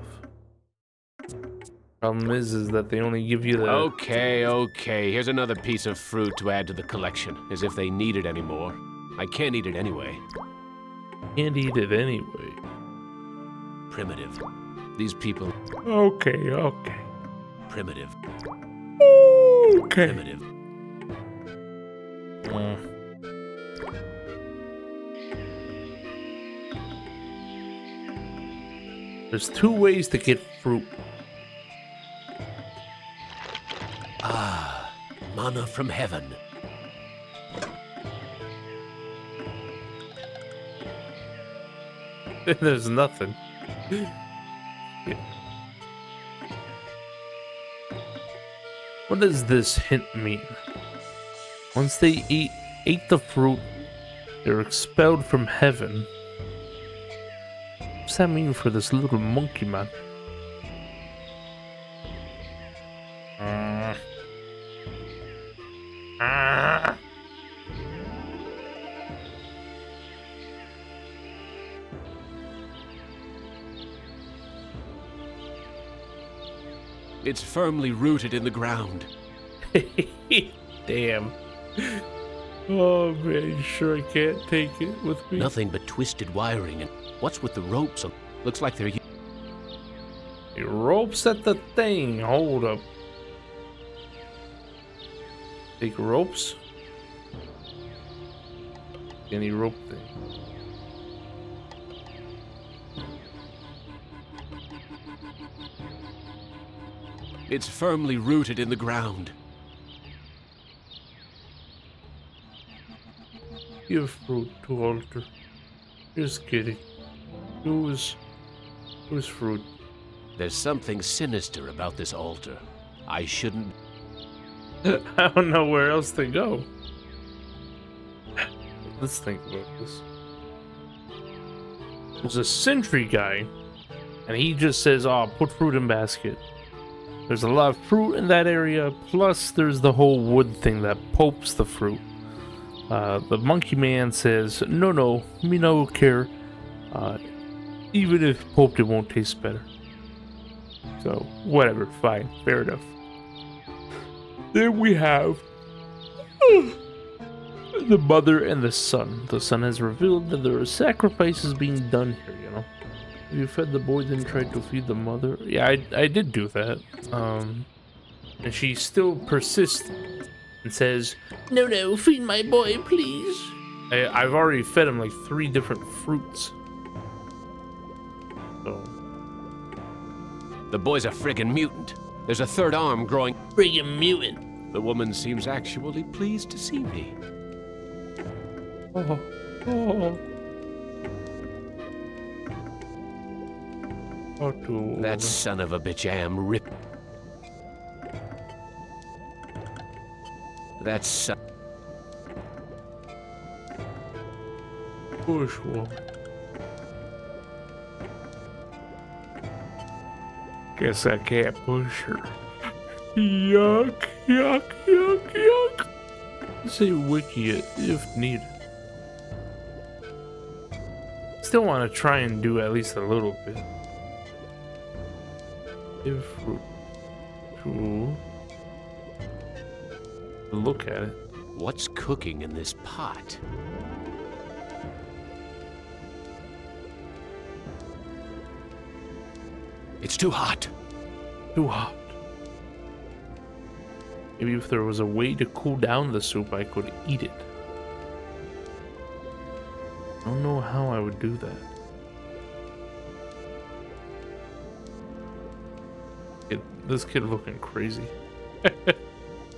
Problem is, is that they only give you the. Okay, okay. Here's another piece of fruit to add to the collection, as if they need it anymore. I can't eat it anyway. Can't eat it anyway. Primitive. These people. Okay, okay. Primitive. Okay. Primitive. Mm. There's two ways to get fruit. Ah, mana from heaven. There's nothing. What does this hint mean? Once they eat ate the fruit, they're expelled from heaven. What's that mean for this little monkey man? Uh. It's firmly rooted in the ground. Damn. Oh man, you sure I can't take it with me? Nothing but twisted wiring and what's with the ropes? Looks like they're The ropes at the thing. Hold up. Take ropes. Any rope thing. It's firmly rooted in the ground. Give fruit to altar. Just kidding. Who's who's fruit? There's something sinister about this altar. I shouldn't. I don't know where else to go. Let's think about this. There's a sentry guy, and he just says, "Oh, put fruit in basket." There's a lot of fruit in that area, plus there's the whole wood thing that popes the fruit. Uh, the monkey man says, "No, no, me no care. Uh, even if poped, it won't taste better." So whatever, fine, fair enough. Then we have the mother and the son. The son has revealed that there are sacrifices being done here, you know. You fed the boy then tried to feed the mother? Yeah, I, I did do that. Um, and she still persists and says, No, no, feed my boy, please. I, I've already fed him like three different fruits. So, The boy's a friggin' mutant. There's a third arm growing. Friggin' mutant. The woman seems actually pleased to see me. oh, oh. How to That son of a bitch I am rip. That son. push woman. Guess I can't push her. Yuck, yuck, yuck, yuck. Say wiki if needed. Still want to try and do at least a little bit. If to look at it. What's cooking in this pot? It's too hot. Too hot. Maybe if there was a way to cool down the soup, I could eat it. I don't know how I would do that. This kid looking crazy.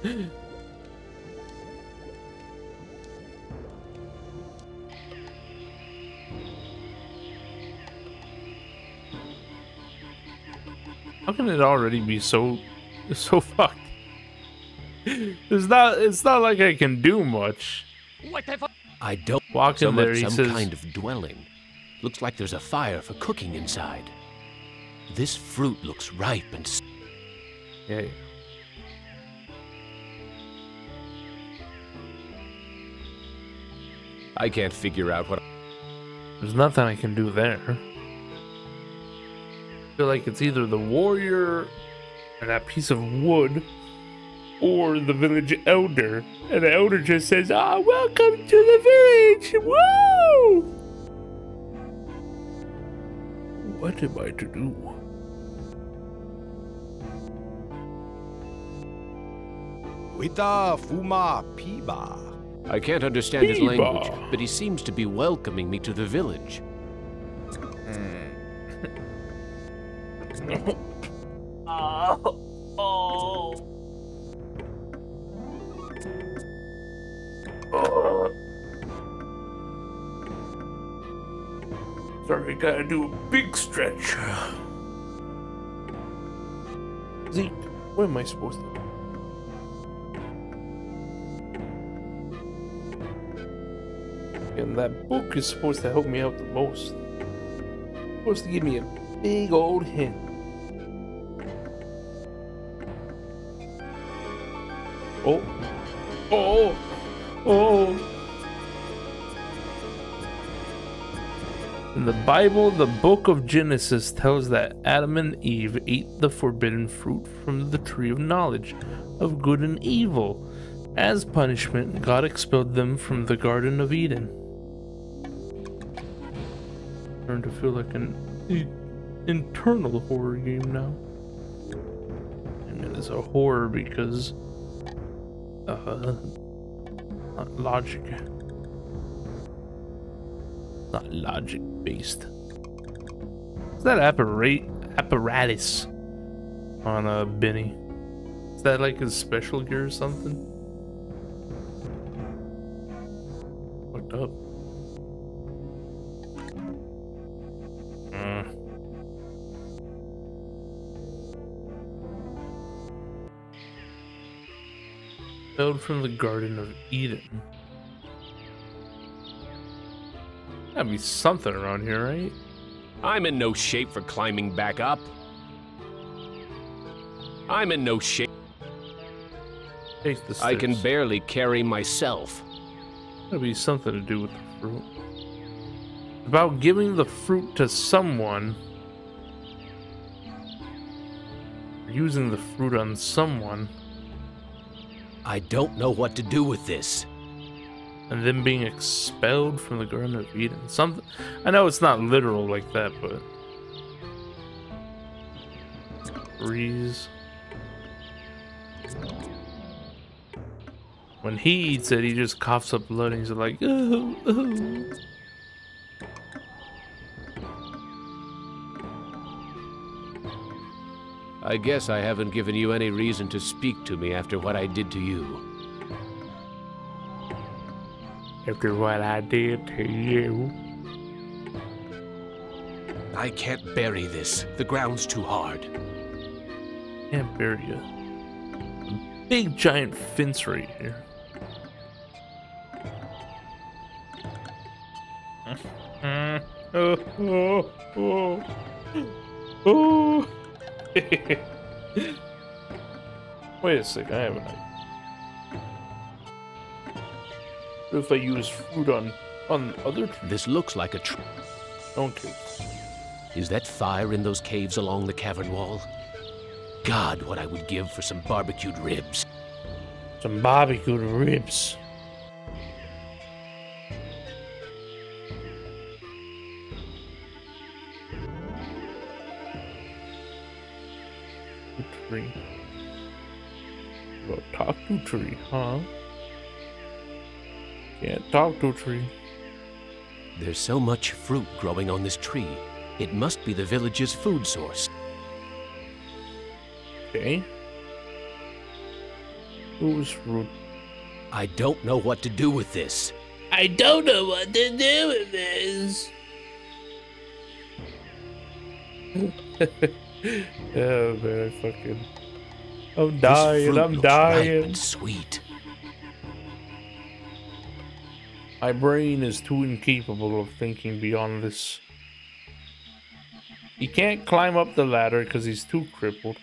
How can it already be so so fucked? It's not it's not like I can do much. I don't. Walk so in there, much he some says kind of dwelling. Looks like there's a fire for cooking inside. This fruit looks ripe and. Yeah. yeah. I can't figure out what. There's nothing I can do there. I feel like it's either the warrior and that piece of wood or the village elder. And the elder just says, Ah, welcome to the village! Woo! What am I to do? Wita Fuma Piba. I can't understand his language, but he seems to be welcoming me to the village. Oh. Sorry, gotta do a big stretch. Zeke, what am I supposed to do? And that book is supposed to help me out the most. supposed to give me a big old hint. Oh. Oh. Oh. In the Bible, the book of Genesis tells that Adam and Eve ate the forbidden fruit from the tree of knowledge of good and evil. As punishment, God expelled them from the Garden of Eden. Starting to feel like an internal horror game now. And it is a horror because, uh, not logic not logic based. Is that apparat apparatus on a uh, Benny? Is that like his special gear or something? From the Garden of Eden. Gotta be something around here, right? I'm in no shape for climbing back up. I'm in no shape. I can barely carry myself. Gotta be something to do with the fruit. About giving the fruit to someone. Using the fruit on someone. I don't know what to do with this. And then being expelled from the Garden of Eden. Something. I know it's not literal like that, but. Breeze. When he eats it, he just coughs up blood and he's like, oh, oh. I guess I haven't given you any reason to speak to me after what I did to you. After what I did to you. I can't bury this. The ground's too hard. Can't bury a, a big giant fence right here. Oh, oh, oh, oh. Wait a sec, I have an idea. What if I use fruit on on other trees? This looks like a tree. Don't take. Is that fire in those caves along the cavern wall? God, what I would give for some barbecued ribs. Some barbecued ribs. Tree, huh? Can't talk to tree. There's so much fruit growing on this tree. It must be the village's food source. Okay. Who's fruit? I don't know what to do with this. I don't know what to do with this. oh man, I fucking. I'm dying. I'm dying. sweet. My brain is too incapable of thinking beyond this. He can't climb up the ladder because he's too crippled.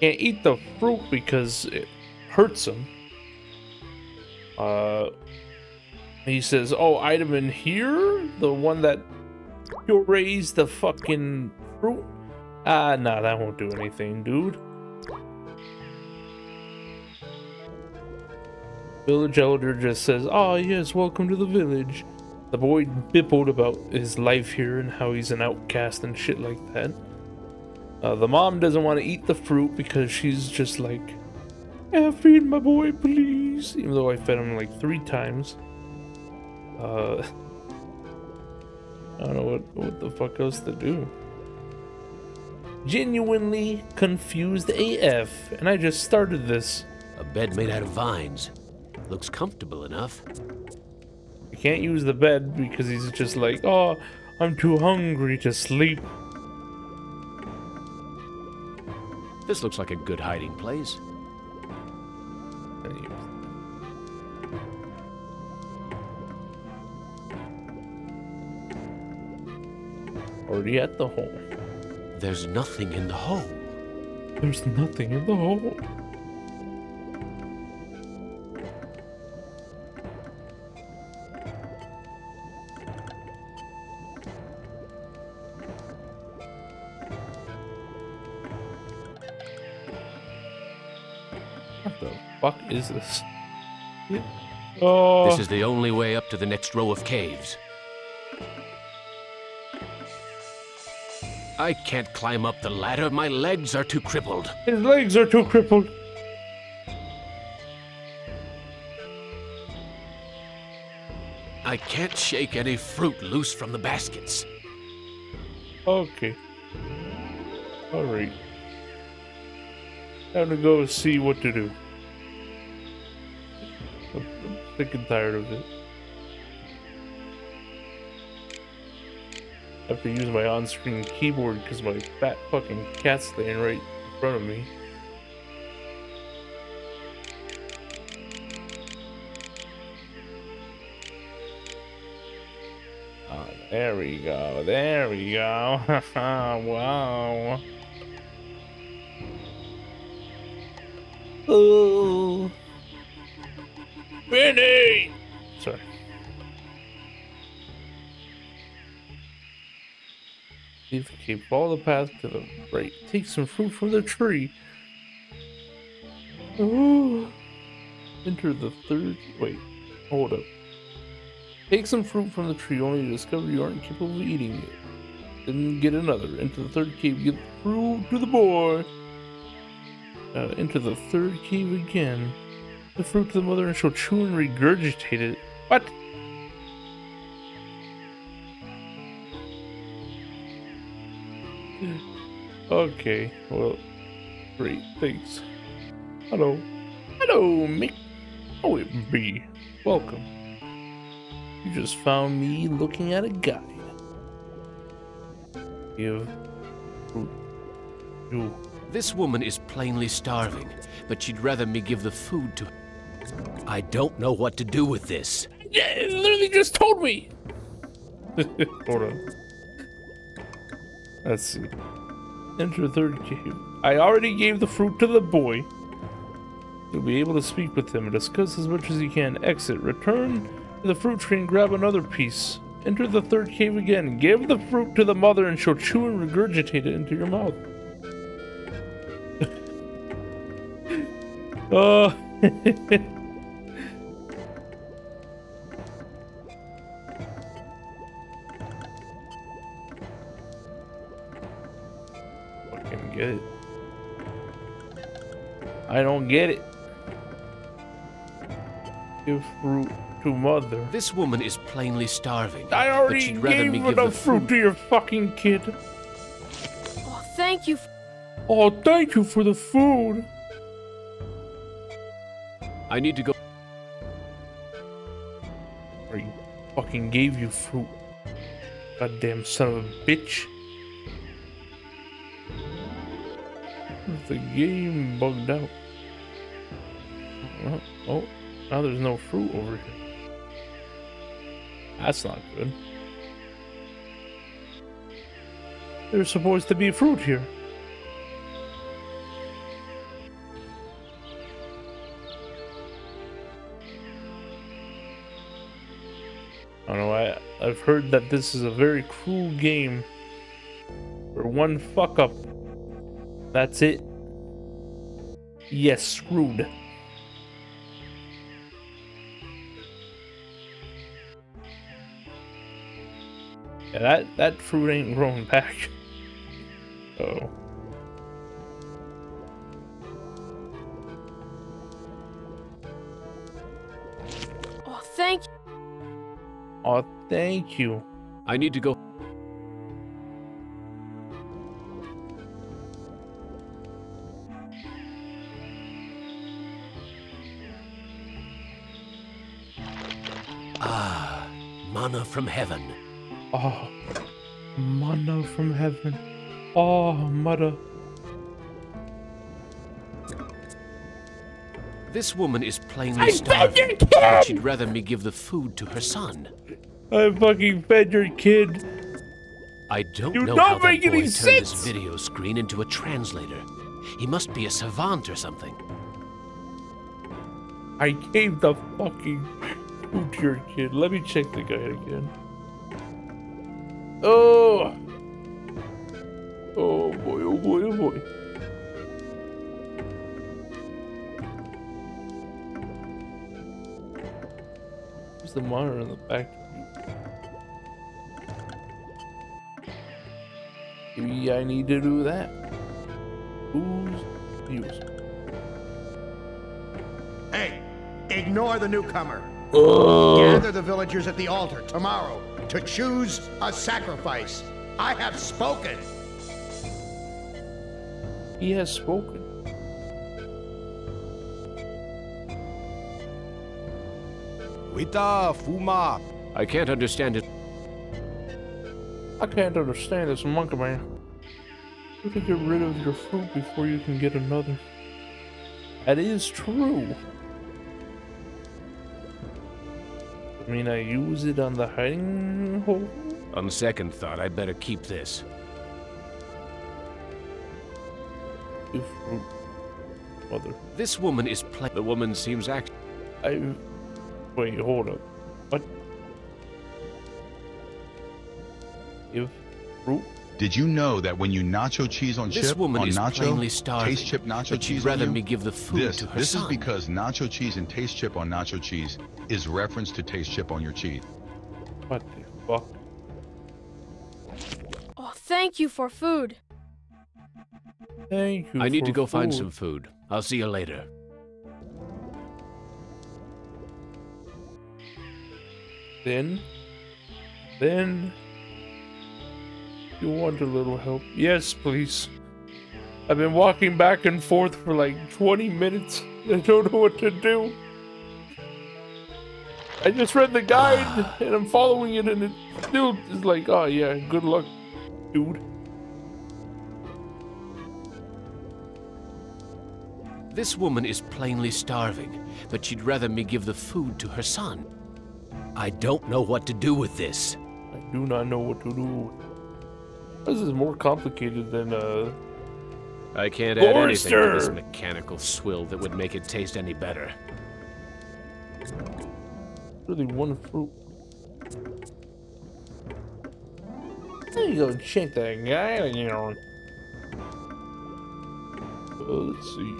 Can't eat the fruit because it hurts him. Uh, he says, "Oh, item in here, the one that you purees the fucking fruit." Ah, nah, that won't do anything, dude. Village elder just says, "Oh yes, welcome to the village." The boy bippled about his life here and how he's an outcast and shit like that. Uh, the mom doesn't want to eat the fruit because she's just like, yeah, feed my boy, please. Even though I fed him like three times. Uh, I don't know what, what the fuck else to do. Genuinely confused AF, and I just started this. A bed made out of vines. Looks comfortable enough. I can't use the bed because he's just like, oh, I'm too hungry to sleep. This looks like a good hiding place. Already at the hole. There's nothing in the hole. There's nothing in the hole. Is this? Oh, This is the only way up to the next row of caves. I can't climb up the ladder. My legs are too crippled. his legs are too crippled. I can't shake any fruit loose from the baskets. Okay. Alright. Time to go see what to do. And tired of it. I have to use my on-screen keyboard because my fat fucking cat's laying right in front of me. Oh, there we go. There we go. wow. Oh. Benny! Sorry. You keep follow the path to the right, take some fruit from the tree. Ooh. Enter the third. Wait, hold up. Take some fruit from the tree only to discover you aren't capable of eating it. Then get another. Enter the third cave. Get fruit to the boy. Uh, enter the third cave again. The fruit to the mother and she'll chew and regurgitate it. What? Okay, well, great, thanks. Hello. Hello, Mick. Oh, it be. Welcome. You just found me looking at a guide. Give to This woman is plainly starving, but she'd rather me give the food to. I don't know what to do with this. Yeah, it literally just told me. Hold on. Let's see. Enter third cave. I already gave the fruit to the boy. You'll be able to speak with him and discuss as much as you can. Exit. Return to the fruit tree and grab another piece. Enter the third cave again. Give the fruit to the mother and she'll chew and regurgitate it into your mouth. uh. Fucking get it. I don't get it. Give fruit to mother. This woman is plainly starving. I but already she'd rather gave me give enough the fruit to your fucking kid. Oh, thank you. Oh, thank you for the food. I need to go. I fucking gave you fruit. Goddamn son of a bitch. The game bugged out. Oh, oh, now there's no fruit over here. That's not good. There's supposed to be fruit here. Don't know, I, I've heard that this is a very cruel game. For one fuck up, that's it. Yes, screwed. Yeah, that, that fruit ain't growing back. Oh. Oh, Oh, thank you. I need to go. Ah, mana from heaven. Oh, manna from heaven. Oh, mother. This woman is plainly I fed starving. your but kid! She'd rather me give the food to her son. I fucking fed your kid. I don't You know don't how that make boy any turned sense! this video screen into a translator. He must be a savant or something. I gave the fucking food to your kid. Let me check the guy again. Oh I need to do that. Who's use? Hey, ignore the newcomer. Ugh. Gather the villagers at the altar tomorrow to choose a sacrifice. I have spoken. He has spoken. Wita Fuma. I can't understand it. I can't understand this monkey man. You have to get rid of your fruit before you can get another. That is true. I mean, I use it on the hiding hole. On second thought, I'd better keep this. If. Oh, mother. This woman is pla- The woman seems act. I. Wait, hold up. What? If fruit? Did you know that when you nacho cheese on This chip woman on is nacho, plainly starving. taste chip nacho but she'd cheese rather on you? me give the food this, to her this son. is because nacho cheese and taste chip on nacho cheese is reference to taste chip on your cheese. What the fuck? Oh, thank you for food. Thank you. I need for to go find some food. I'll see you later. Then, then, you want a little help? Yes, please. I've been walking back and forth for like 20 minutes. I don't know what to do. I just read the guide and I'm following it, and it still is like, oh yeah, good luck, dude. This woman is plainly starving, but she'd rather me give the food to her son. I don't know what to do with this. I do not know what to do. This is more complicated than uh. I can't add anything to this mechanical swill that would make it taste any better. Really one fruit. There you go, check that guy. You know. Uh, let's see.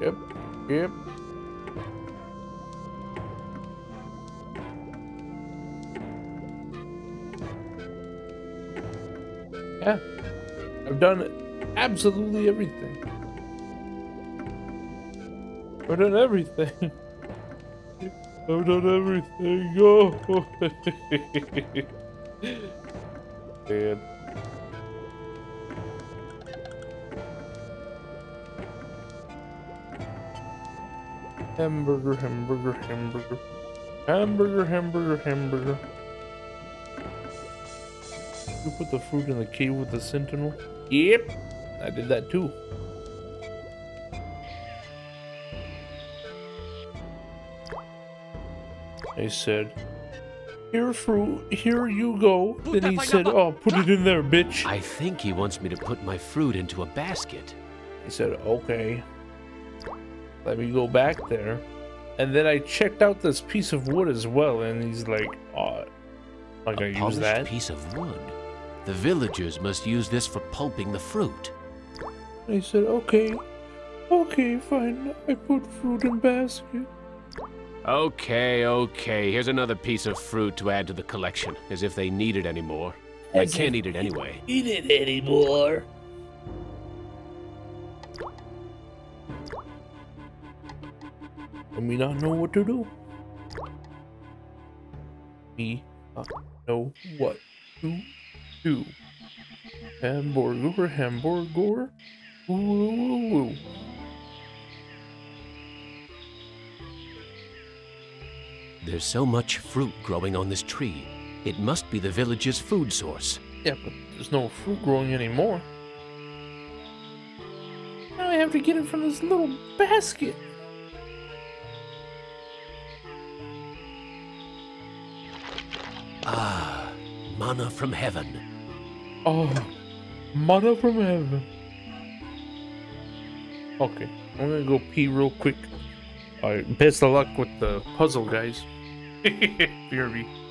Yep. Yep. Yeah. I've done absolutely everything. I've done everything. I've done everything. Oh. Man. Hamburger, hamburger, hamburger. Hamburger, hamburger, hamburger. You put the fruit in the cave with the sentinel? Yep. I did that too. I said, here fruit, here you go. Then he said, oh, put it in there, bitch. I think he wants me to put my fruit into a basket. He said, okay. Let me go back there. And then I checked out this piece of wood as well, and he's like, oh, I'm A gonna use that. piece of wood. The villagers must use this for pulping the fruit. I said, okay, okay, fine. I put fruit in basket. Okay, okay. Here's another piece of fruit to add to the collection, as if they need it anymore. I can't eat it anyway. Eat it anymore. And we not know what to do. We not know what to do. Hamburger, hamburger. Ooh, ooh, ooh. There's so much fruit growing on this tree. It must be the village's food source. Yeah, but there's no fruit growing anymore. Now I have to get it from this little basket. Ah, manna from heaven. Oh, mother from heaven. Okay, I'm gonna go pee real quick. Alright, best of luck with the puzzle, guys. BRB.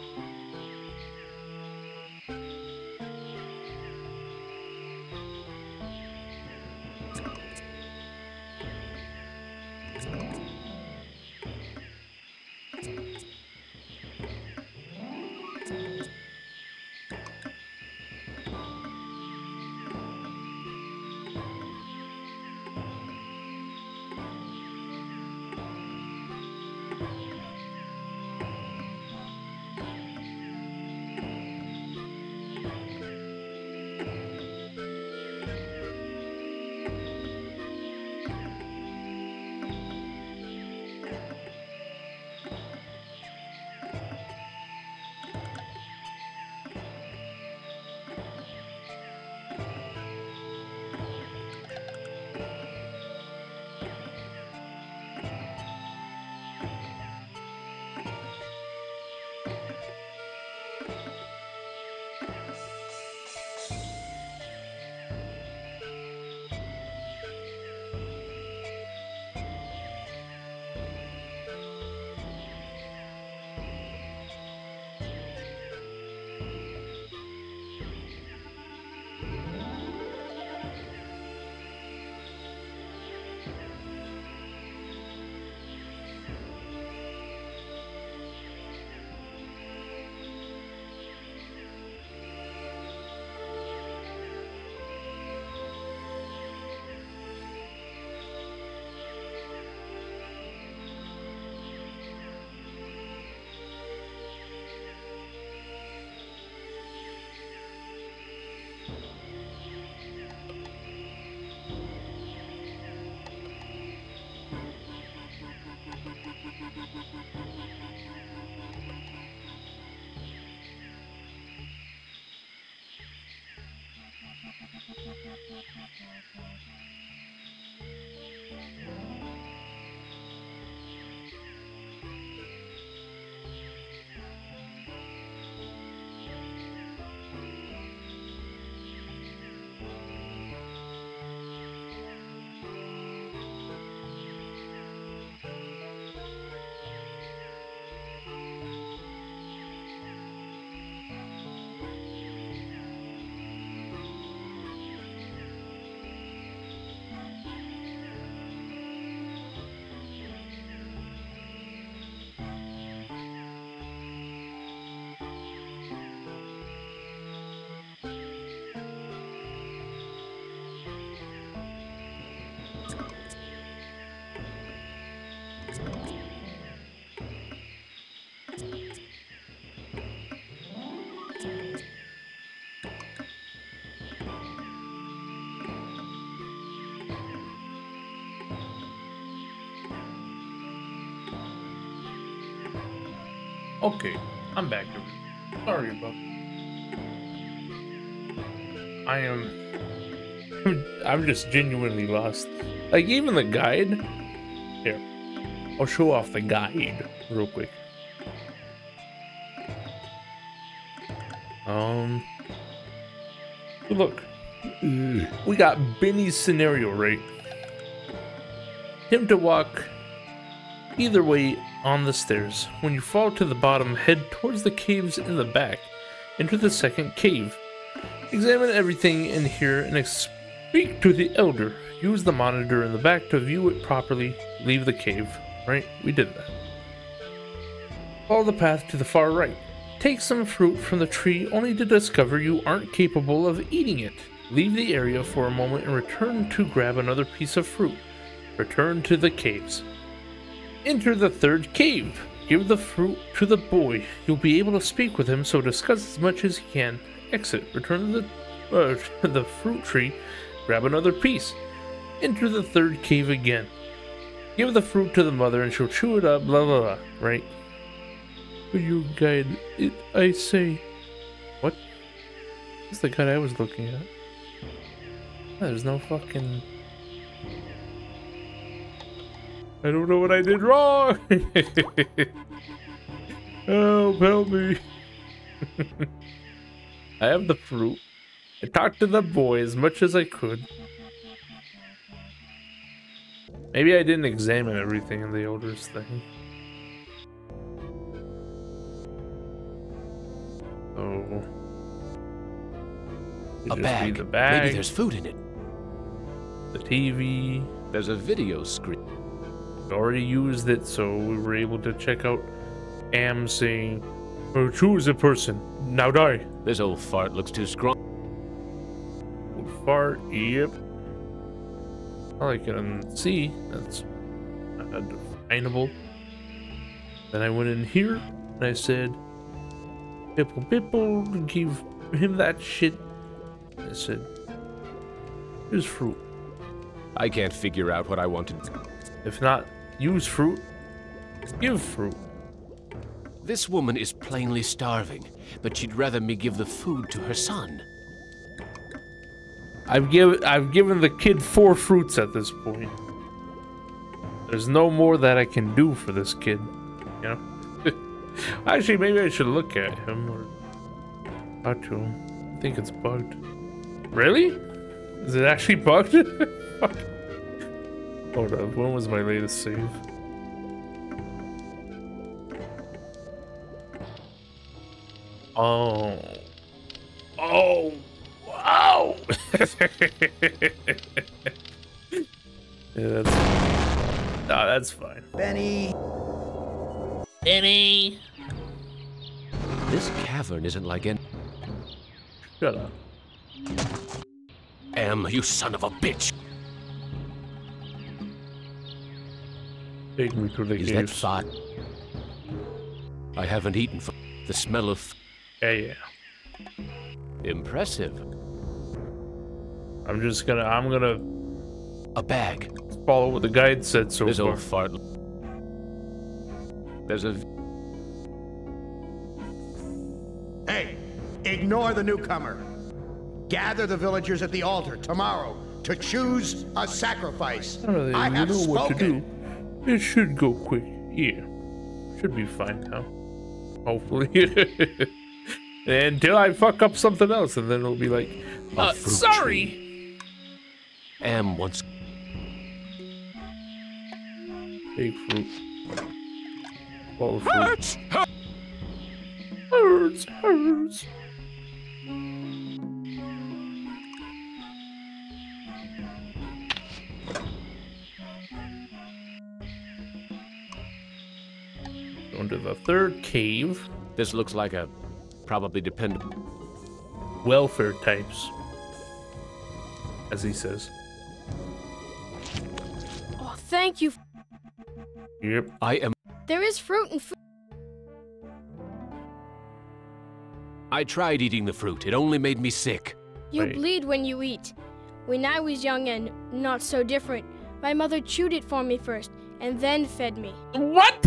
Okay, I'm back. Sorry about. I am. I'm just genuinely lost. Like even the guide. Here, I'll show off the guide real quick. Um. Look, we got Benny's scenario right. Him to walk either way on the stairs. When you fall to the bottom, head towards the caves in the back. Enter the second cave. Examine everything in here and speak to the elder. Use the monitor in the back to view it properly. Leave the cave. Right? We did that. Follow the path to the far right. Take some fruit from the tree only to discover you aren't capable of eating it. Leave the area for a moment and return to grab another piece of fruit. Return to the caves. Enter the third cave. Give the fruit to the boy. You'll be able to speak with him, so discuss as much as you can. Exit. Return to the, uh, the fruit tree. Grab another piece. Enter the third cave again. Give the fruit to the mother and she'll chew it up, blah blah blah, right? You guide it, I say. What? That's the guy I was looking at. There's no fucking... I don't know what I did wrong! help, help me! I have the fruit. I talked to the boy as much as I could. Maybe I didn't examine everything in the Elder's thing. Oh. A bag. The bag. Maybe there's food in it. The TV. There's a video screen. Already used it, so we were able to check out Am saying, oh, choose a person. Now die. This old fart looks too strong. Old fart, yep. All I can see, that's definable. Then I went in here and I said, Pipple Pipple, give him that shit. I said, here's fruit. I can't figure out what I want to do. If not, use fruit. Give fruit. This woman is plainly starving, but she'd rather me give the food to her son. I've given I've given the kid four fruits at this point. There's no more that I can do for this kid, you know. Actually, maybe I should look at him or talk to him. I think it's bugged. Really? Is it actually bugged? Oh Fuck. Hold up. When was my latest save? Oh. Oh. Wow. yeah, that's. Nah, that's fine. Benny. Benny. This cavern isn't like any. Shut up. Am, you son of a bitch! Take me to the Is that caves. fine? I haven't eaten for the smell of. Yeah, yeah. Impressive. I'm just gonna. I'm gonna A bag. follow what the guide said so This far. old fart. There's a. Hey, ignore the newcomer. Gather the villagers at the altar tomorrow to choose a sacrifice. I don't know, I have know what to spoken. Do. It should go quick. Yeah. Should be fine now. Hopefully. Until I fuck up something else, and then it'll be like, uh, fruit sorry. Am wants. Take fruit. All the fruit. Hurts, hurts. Going to the third cave. This looks like a. Probably depend. Welfare types. As he says. Oh, thank you. Yep. I am. There is fruit and food. I tried eating the fruit. It only made me sick. You Wait. bleed when you eat. When I was young and not so different, my mother chewed it for me first and then fed me. What?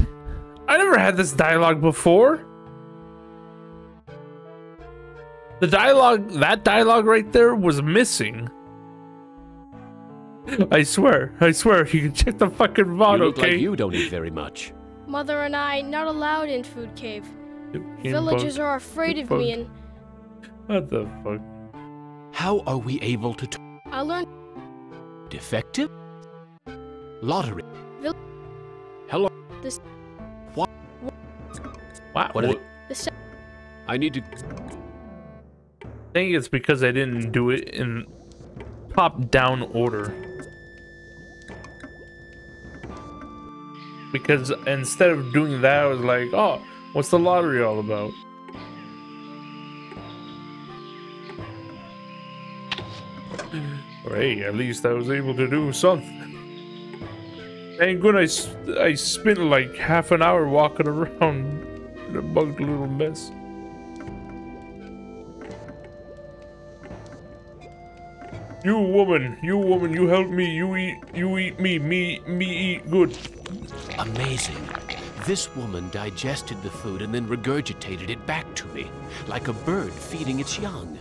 I never had this dialogue before. The dialogue, that dialogue right there was missing. I swear, I swear, you can check the fucking VOD, you look okay? like you don't eat very much. Mother and I not allowed in food cave. Getting Villagers bugged. are afraid Get of me and What the fuck? How are we able to... I learned defective? Lottery. Vil- Hello. this. What? Wow. What are they- The se- I need to... I think it's because I didn't do it in top down order. Because instead of doing that, I was like, oh, what's the lottery all about? Or, hey, at least I was able to do something. Thank goodness I spent like half an hour walking around in a bugged little mess. You woman, you woman, you help me, you eat, you eat me, me, me eat good. Amazing. This woman digested the food and then regurgitated it back to me, like a bird feeding its young.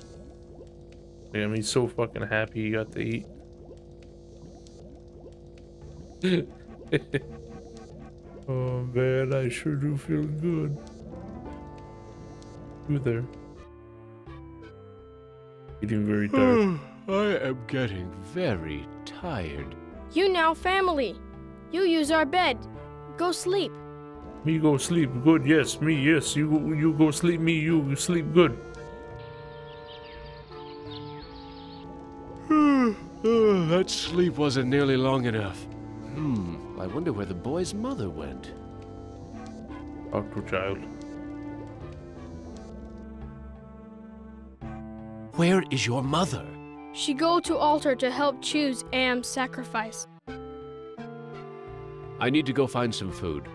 Damn, he's so fucking happy he got to eat. oh man, I sure do feel good. You there? Getting very hmm, tired. I am getting very tired. You now family. You use our bed. Go sleep. me go sleep good. Yes, me. Yes, you go- you go sleep. Me you sleep good. Oh, that sleep wasn't nearly long enough. Hmm, I wonder where the boy's mother went. Talk child. Where is your mother? She go to altar to help choose Am's sacrifice. I need to go find some food.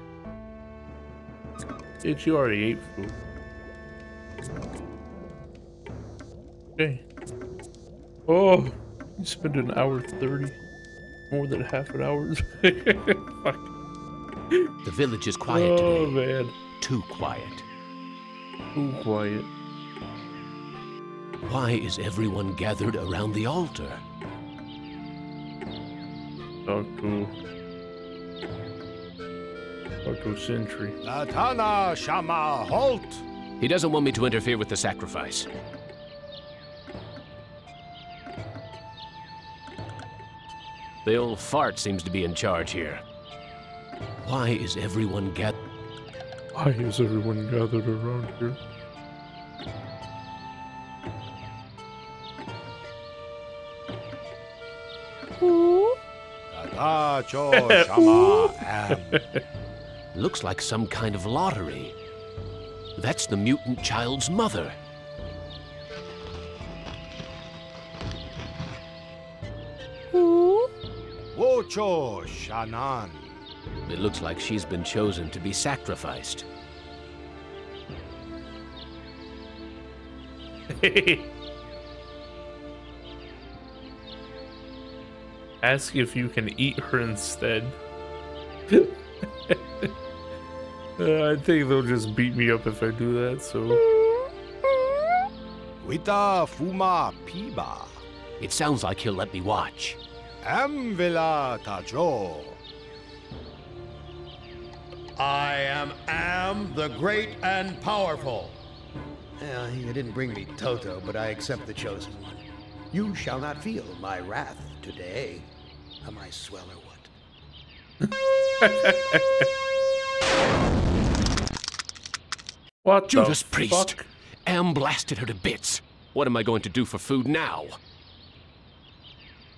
Bitch, you already ate food. Okay. Oh, you spent an hour 30. More than half an hour. Fuck. The village is quiet oh, today. man. Too quiet. Too quiet. Why is everyone gathered around the altar? Talk to. Talk to Sentry. Latana Shama, halt! He doesn't want me to interfere with the sacrifice. The old fart seems to be in charge here. Why is everyone gathered? Why is everyone gathered around here? Tatacho Shama, Am. Looks like some kind of lottery. That's the mutant child's mother. Wocho Shanan. It looks like she's been chosen to be sacrificed. Ask if you can eat her instead. Uh, I think they'll just beat me up if I do that, so. Wita Fuma Piba. It sounds like he'll let me watch. Amvila Tajo. I am Am, the great and powerful. Yeah, you didn't bring me Toto, but I accept the chosen one. You shall not feel my wrath today. Am I swell or what? What Judas the Priest! fuck? Am blasted her to bits. What am I going to do for food now?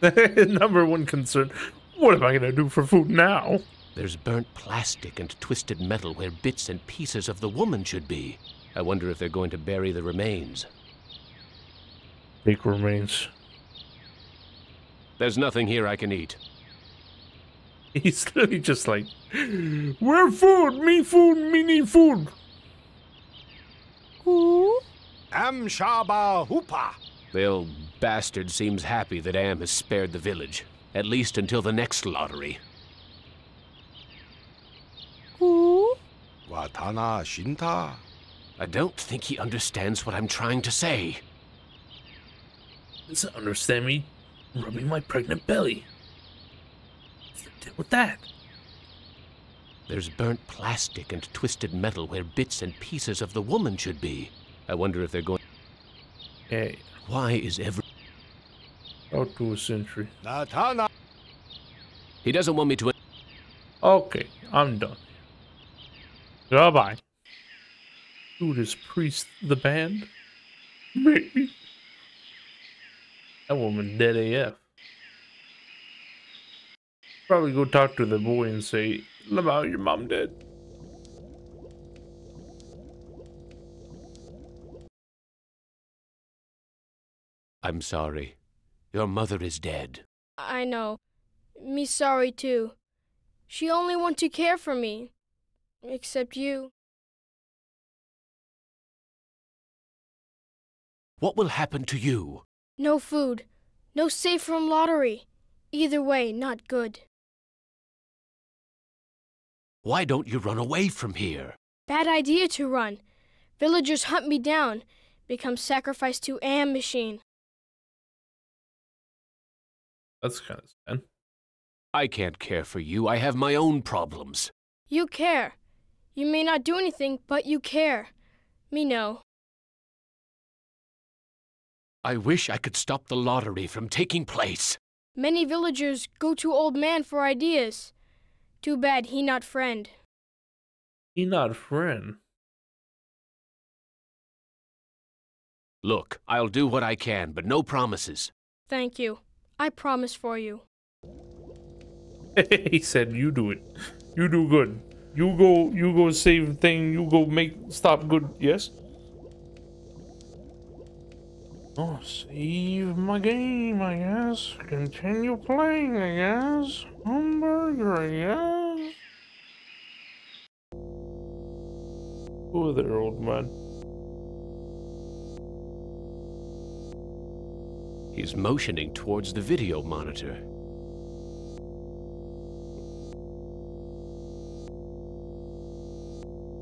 Number one concern. What am I gonna do for food now? There's burnt plastic and twisted metal where bits and pieces of the woman should be. I wonder if they're going to bury the remains. Take remains. There's nothing here I can eat. He's literally just like, where food? Me food, me need food. Am Shaba Hoopa. The old bastard seems happy that Am has spared the village, at least until the next lottery. Who? Watana Shinta. I don't think he understands what I'm trying to say. Doesn't understand me rubbing my pregnant belly. What's the deal with that? There's burnt plastic and twisted metal where bits and pieces of the woman should be. I wonder if they're going. Hey, Why is every... out to a century. He doesn't want me to... Okay, I'm done. Goodbye. Dude, is Priest the band? Maybe. That woman dead AF. Probably go talk to the boy and say, Lamau, your mom dead. I'm sorry. Your mother is dead. I know. Me sorry too. She only want to care for me. Except you. What will happen to you? No food. No safe from lottery. Either way, not good. Why don't you run away from here? Bad idea to run. Villagers hunt me down. Become sacrificed to Am machine. That's kind of sad. I can't care for you. I have my own problems. You care. You may not do anything, but you care. Me know. I wish I could stop the lottery from taking place. Many villagers go to old man for ideas. Too bad he not friend. He not friend. Look, I'll do what I can, but no promises. Thank you. I promise for you. he said, "You do it. You do good. You go. You go save thing. You go make stop good. Yes." Oh, save my game, I guess. Continue playing, I guess. Hamburger, I guess. Oh, there, old man. He's motioning towards the video monitor.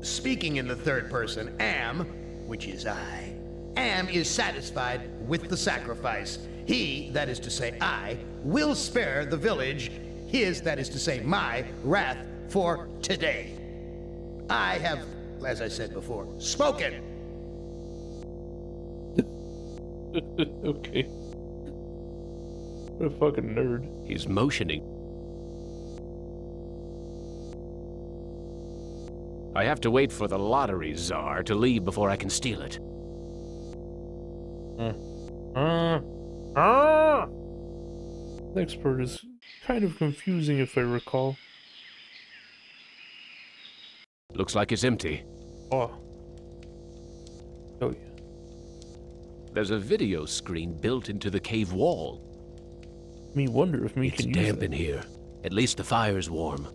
Speaking in the third person, Am, which is I, Am is satisfied with the sacrifice. He, that is to say I, will spare the village, his, that is to say my, wrath for today. I have, as I said before, spoken. okay. What a fucking nerd. He's motioning. I have to wait for the lottery czar to leave before I can steal it. Next part is kind of confusing if I recall. Looks like it's empty. Oh. Oh yeah. There's a video screen built into the cave wall. Me wonder if me It's can damp in here. At least the fire's warm.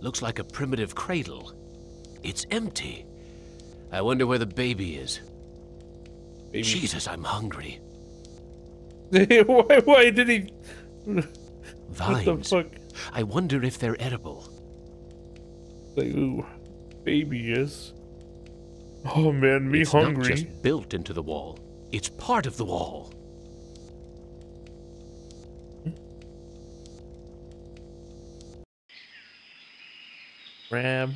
Looks like a primitive cradle. It's empty. I wonder where the baby is. Baby. Jesus, I'm hungry. why, why did he... What the Vines. fuck? I wonder if they're edible. Like, ooh, baby, is. Oh man, me it's hungry. not just built into the wall. It's part of the wall. Ram.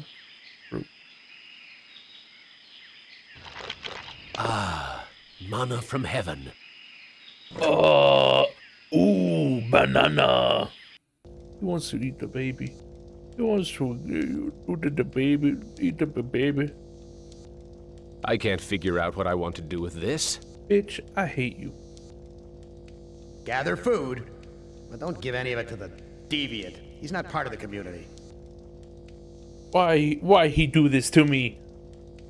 Ah, manna from heaven. Uh, ooh, banana. He wants to eat the baby. He wants to uh, do the, the baby, eat the baby. I can't figure out what I want to do with this. Bitch, I hate you. Gather food, but don't give any of it to the deviant. He's not part of the community. Why, why he do this to me?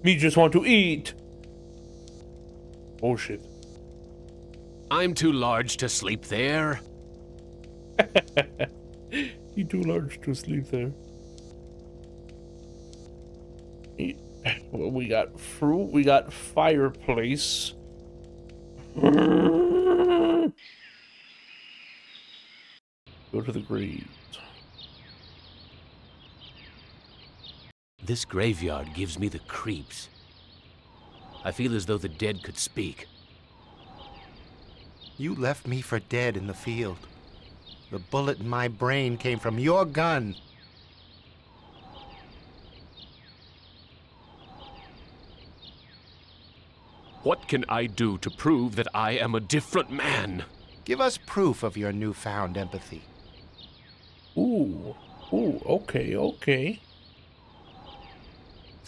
Me just want to eat. Oh shit. I'm too large to sleep there. he too large to sleep there. He- Well, we got fruit. We got fireplace. Go to the graves. This graveyard gives me the creeps. I feel as though the dead could speak. You left me for dead in the field. The bullet in my brain came from your gun. What can I do to prove that I am a different man? Give us proof of your newfound empathy. Ooh. Ooh, okay, okay.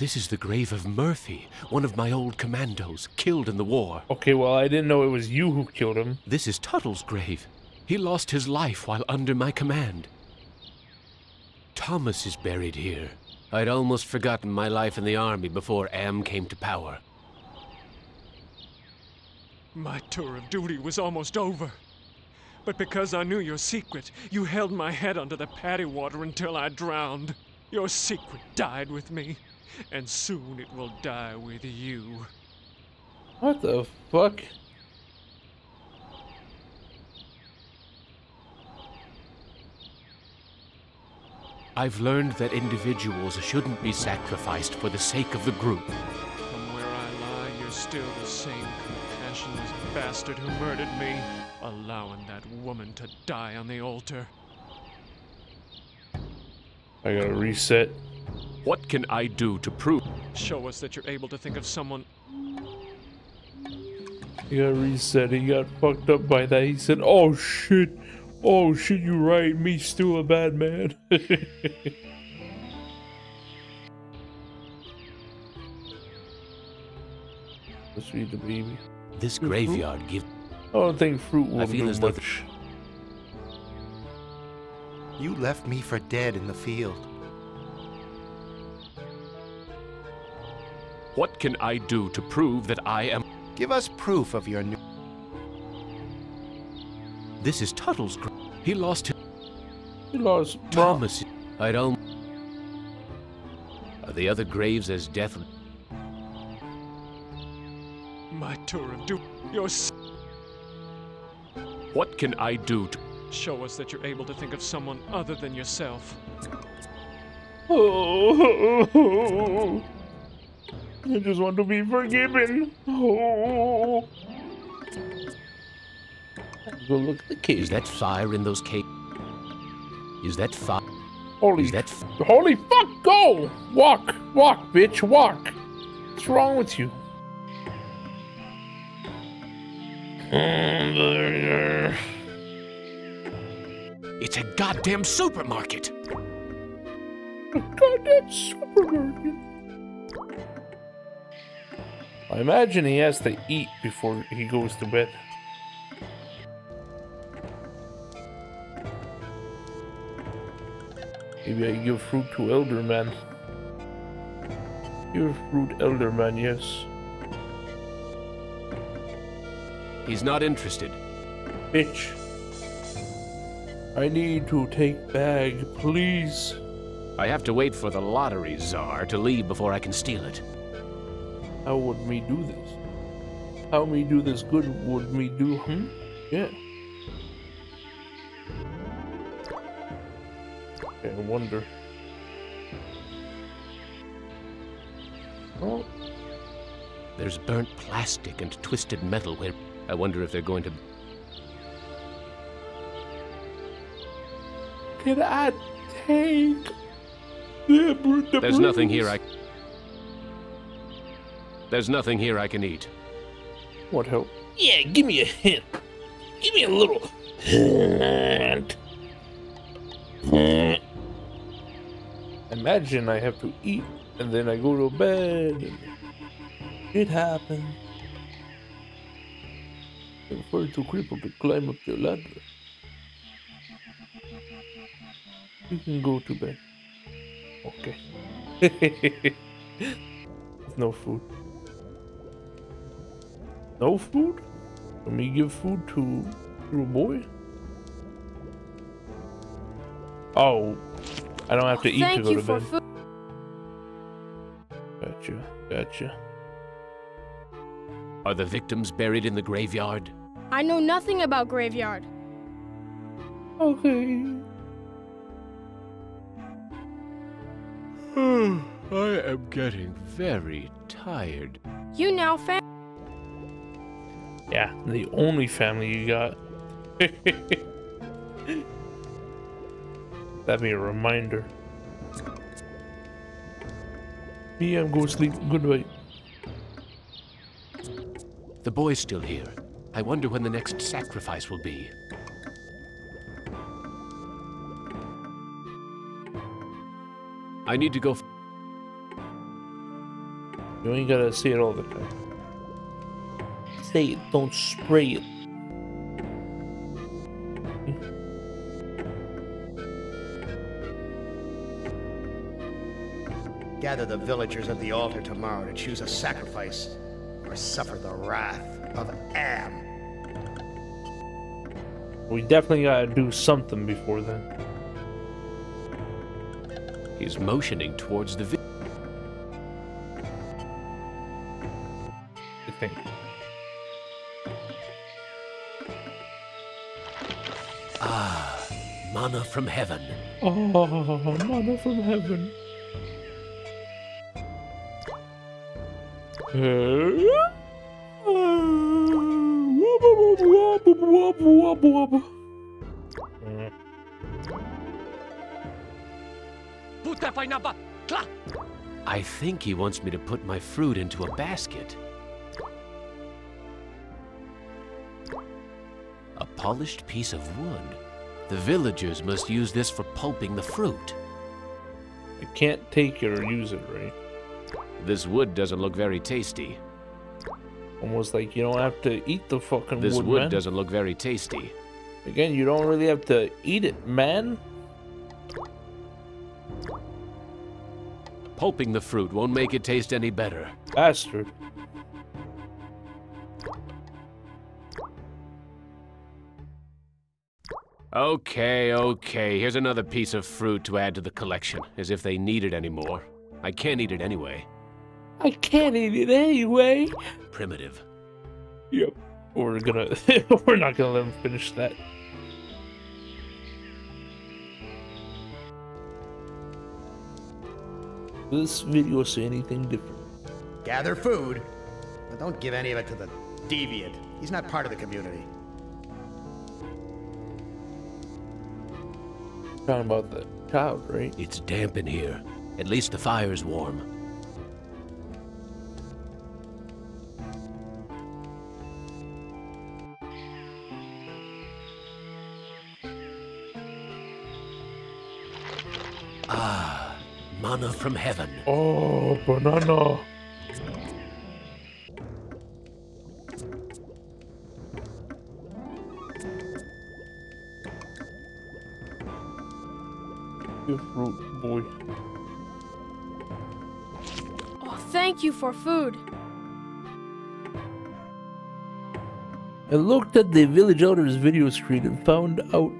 This is the grave of Murphy, one of my old commandos, killed in the war. Okay, well, I didn't know it was you who killed him. This is Tuttle's grave. He lost his life while under my command. Thomas is buried here. I'd almost forgotten my life in the army before Am came to power. My tour of duty was almost over. But because I knew your secret, you held my head under the paddy water until I drowned. Your secret died with me, and soon it will die with you. What the fuck? I've learned that individuals shouldn't be sacrificed for the sake of the group. From where I lie, you're still the same compassionless bastard who murdered me, allowing that woman to die on the altar. I gotta reset. What can I do to prove? Show us that you're able to think of someone. He got reset. He got fucked up by that. He said, "Oh shit, oh shit, you right. Me still a bad man." Let's feed the baby. This graveyard gives. I don't think fruit will I feel do as though much. You left me for dead in the field. What can I do to prove that I am? Give us proof of your new. This is Tuttle's grave. He lost his. He lost Thomas. I don't. Are the other graves as death? My tour of duty. Your. s- What can I do to? Show us that you're able to think of someone other than yourself. Oh, I just want to be forgiven. Oh. Go look at the cave. Is that fire in those caves? Is that fire? Holy, Is that? F- holy fuck! Go, walk, walk, bitch, walk. What's wrong with you? It's a goddamn supermarket. A Goddamn supermarket. I imagine he has to eat before he goes to bed. Maybe I give fruit to Elderman. Give fruit Elderman, yes. He's not interested. Bitch. I need to take bag, please. I have to wait for the lottery czar to leave before I can steal it. How would me do this? How me do this good would me do, hmm? Yeah. I wonder. Oh, There's burnt plastic and twisted metal where. I wonder if they're going to. can I take the, br- the There's nothing here I. There's nothing here I can eat. What help? Yeah, give me a hint. Give me a little hint. Imagine I have to eat and then I go to bed and it happens. I'm far too crippled to climb up the ladder. You can go to bed. Okay. no food. No food? Let me give food to little boy? Oh, I don't have to eat to Thank go you to for bed. food. Gotcha, gotcha. Are the victims buried in the graveyard? I know nothing about graveyard. Okay. Hmm, I am getting very tired. You now fam. Yeah, the only family you got. That'd be a reminder. Me, I'm going to sleep. Good night. The boy's still here. I wonder when the next sacrifice will be. I need to go. F- You ain't gotta see it all the time. Say it, don't spray it. Gather the villagers at the altar tomorrow to choose a sacrifice or suffer the wrath of Am. We definitely gotta do something before then. He's motioning towards the. From heaven. Oh, mana from heaven. I think he wants me to put my fruit into a basket. A polished piece of wood. The villagers must use this for pulping the fruit. I can't take it or use it, right? This wood doesn't look very tasty. Almost like you don't have to eat the fucking This wood, wood man. doesn't look very tasty. Again, you don't really have to eat it, man. Pulping the fruit won't make it taste any better. Bastard. Okay, okay, here's another piece of fruit to add to the collection, as if they need it anymore. I can't eat it anyway. I can't eat it anyway. Primitive. Yep. We're gonna. we're not gonna let him finish that. This video say anything different? Gather food, but don't give any of it to the deviant. He's not part of the community. Talking about the child, right? It's damp in here. At least the fire's warm. Ah, mana from heaven. Oh, banana. Boy. Oh, thank you for food. I looked at the village elder's video screen and found out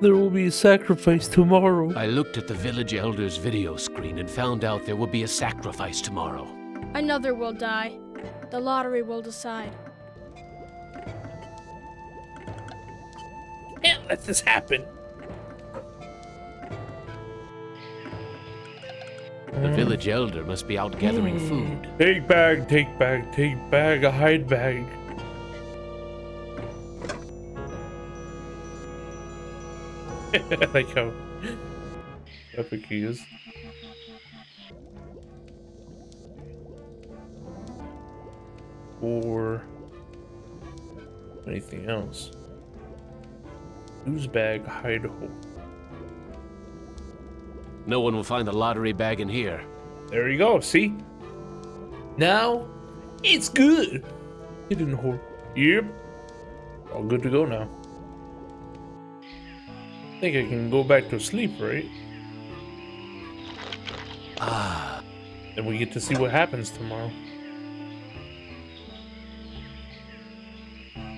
there will be a sacrifice tomorrow. I looked at the village elder's video screen and found out there will be a sacrifice tomorrow. Another will die. The lottery will decide. Can't let this happen. The mm. village elder must be out gathering mm. food. Take bag, take bag, take bag, a hide bag. I like how epic he is. Or anything else. Use bag, hide hole. No one will find the lottery bag in here. There you go, see? Now, it's good. Hidden hole. Yep. All good to go now. I think I can go back to sleep, right? Ah. Then we get to see what happens tomorrow.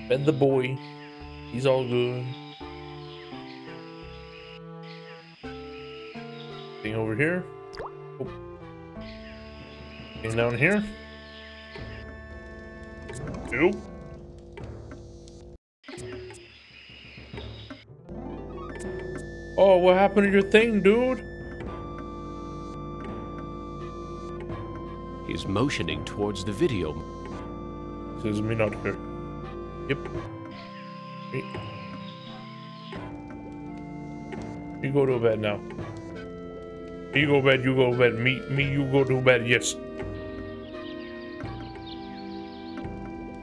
Fed the boy. He's all good. Thing over here. Oh. Down here. Nope. Oh, what happened to your thing, dude? He's motioning towards the video. This is me not here. Yep. You go to bed now. You go to bed, you go to bed. Me, me, you go to bed, yes.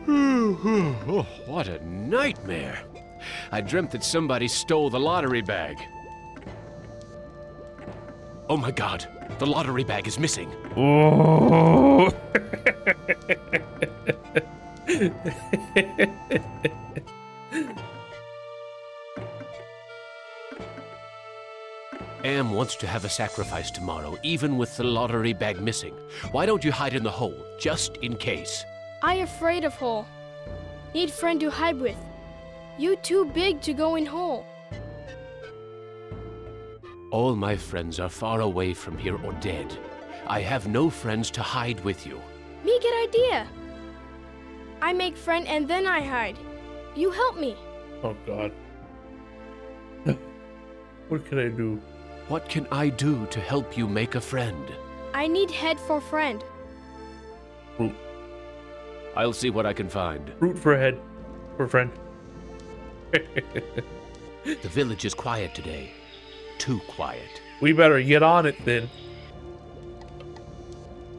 oh, what a nightmare. I dreamt that somebody stole the lottery bag. Oh my god, the lottery bag is missing. Oh. Am wants to have a sacrifice tomorrow, even with the lottery bag missing. Why don't you hide in the hole, just in case? I afraid of hole. Need friend to hide with. You too big to go in hole. All my friends are far away from here or dead. I have no friends to hide with you. Me get idea. I make friend and then I hide. You help me. Oh god. what can I do? What can I do to help you make a friend? I need head for friend. Fruit. I'll see what I can find. Fruit for head. For friend. the village is quiet today. Too quiet. We better get on it then.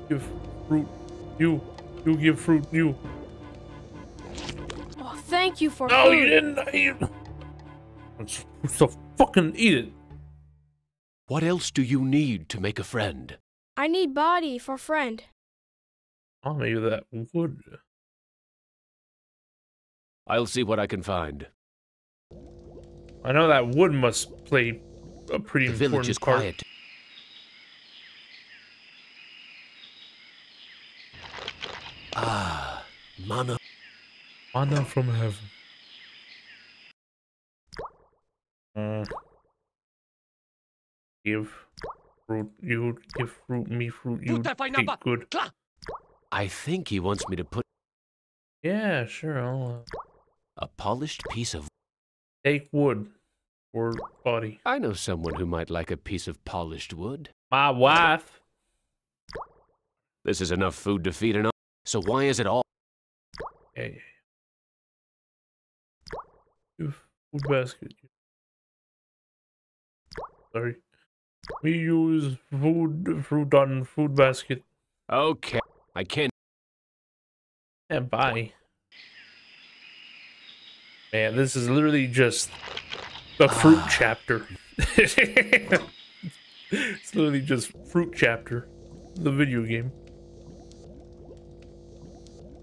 Give fruit. You. You give fruit. You. Oh, thank you for No, food. you didn't. You... I'm supposed to fucking eat it. What else do you need to make a friend? I need body for friend. Oh, maybe that would. I'll see what I can find. I know that wood must play a pretty The important village is part. quiet. Ah, mana. Mana from heaven. Uh, give fruit. You give fruit. Me fruit. You take good. I think he wants me to put Yeah, sure. I'll uh, a polished piece of. take wood or body. I know someone who might like a piece of polished wood. My wife. This is enough food to feed an army. So why is it all? Hey. Give food basket. Sorry. We use food fruit on food basket. Okay, I can't. And bye. Man, this is literally just the fruit chapter. it's literally just fruit chapter. The video game.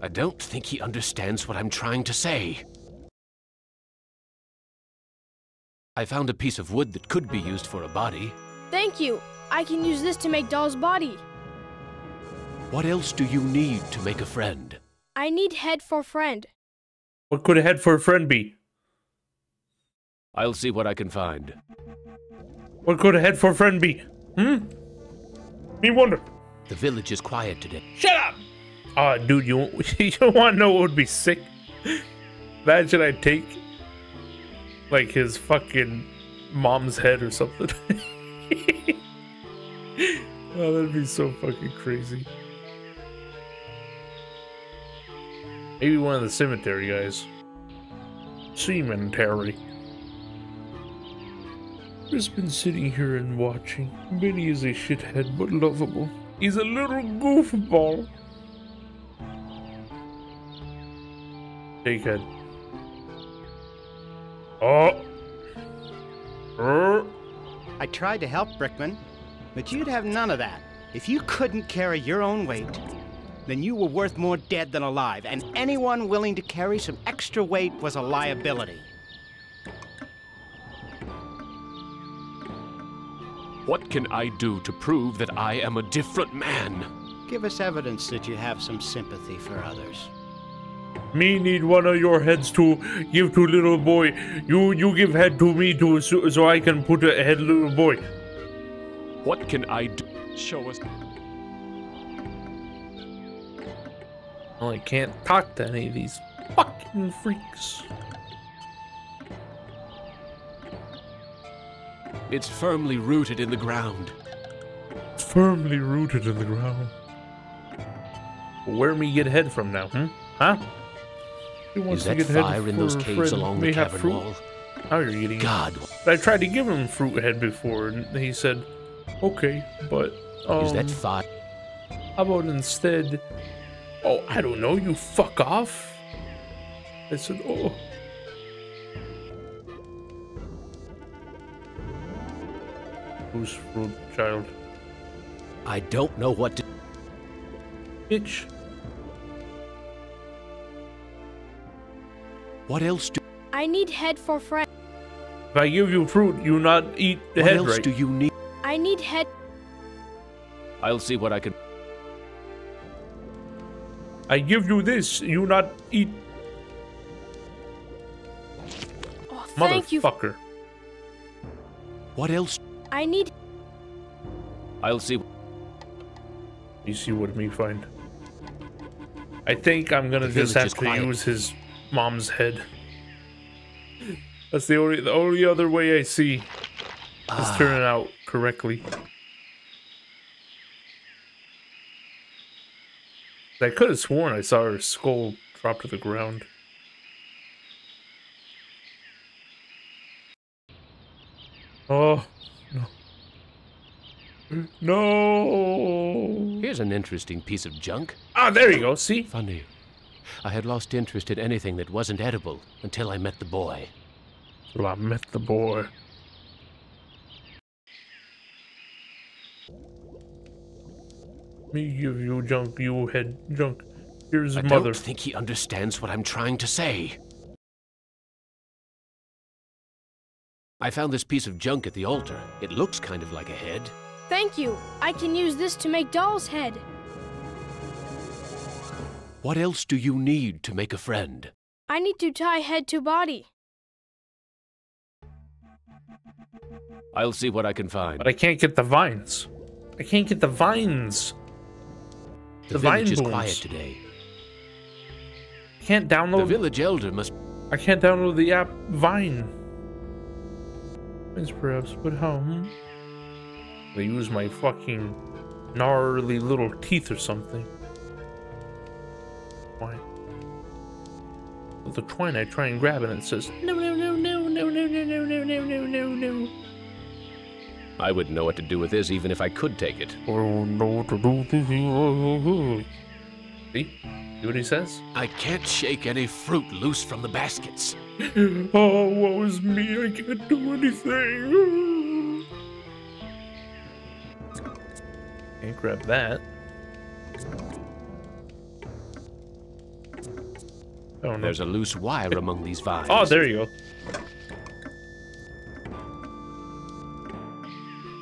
I don't think he understands what I'm trying to say. I found a piece of wood that could be used for a body. Thank you. I can use this to make doll's body. What else do you need to make a friend? I need head for friend. What could a head for a friend be? I'll see what I can find. What could a head for a friend be? Hmm? Me wonder. The village is quiet today. Shut up! Oh, dude, you you don't want to know what would be sick? Imagine I take like his fucking mom's head or something. oh, that'd be so fucking crazy. Maybe one of the cemetery guys. Cemetery. Just been sitting here and watching. Benny is a shithead but lovable. He's a little goofball. Take head. Oh. Er. I tried to help Brickman, but you'd have none of that. If you couldn't carry your own weight, then you were worth more dead than alive, and anyone willing to carry some extra weight was a liability. What can I do to prove that I am a different man? Give us evidence that you have some sympathy for others. Me need one of your heads to give to little boy. You you give head to me to so, so I can put a head little boy. What can I do? Show us. Well, I can't talk to any of these fucking freaks. It's firmly rooted in the ground. It's firmly rooted in the ground. Where me get head from now, hmm? Huh? Is to that get fire in those caves along the cavern fruit? wall? How you getting it? God, I tried to give him fruit head before, and he said, "Okay, but um, is that fire? how about instead? Oh, I don't know. You fuck off. I said, oh. Who's fruit child? I don't know what to. Bitch. What else do? I need head for friend. If I give you fruit, you not eat the What head else right. do you need? I need head. I'll see what I can. I give you this, you not eat. Oh, thank you. Motherfucker. What else? I need. I'll see. You see what me find. I think I'm gonna just have to quiet. use his mom's head. That's the only the only other way I see. It's Ah. turning out correctly. I could have sworn I saw her skull drop to the ground. Oh no. No. Here's an interesting piece of junk. Ah, there you go. See? Funny. I had lost interest in anything that wasn't edible until I met the boy. Well, I met the boy. Me give you junk, you head junk. Here's I mother. I don't think he understands what I'm trying to say. I found this piece of junk at the altar. It looks kind of like a head. Thank you. I can use this to make doll's head. What else do you need to make a friend? I need to tie head to body. I'll see what I can find. But I can't get the vines. I can't get the vines. The, The, village vine is booms. quiet today. I can't download. The download. village elder must. I can't download the app Vine. Vines perhaps, but how? Hmm? They use my fucking gnarly little teeth or something. Why? With the twine, I try and grab it, and it says no, no, no, no, no, no, no, no, no, no, no, no, no. I wouldn't know what to do with this even if I could take it. Oh no, to do this. See? See what he says? I can't shake any fruit loose from the baskets. oh, woe is me! I can't do anything. Can't grab that. Oh no! There's a loose wire among these vines. Oh, there you go.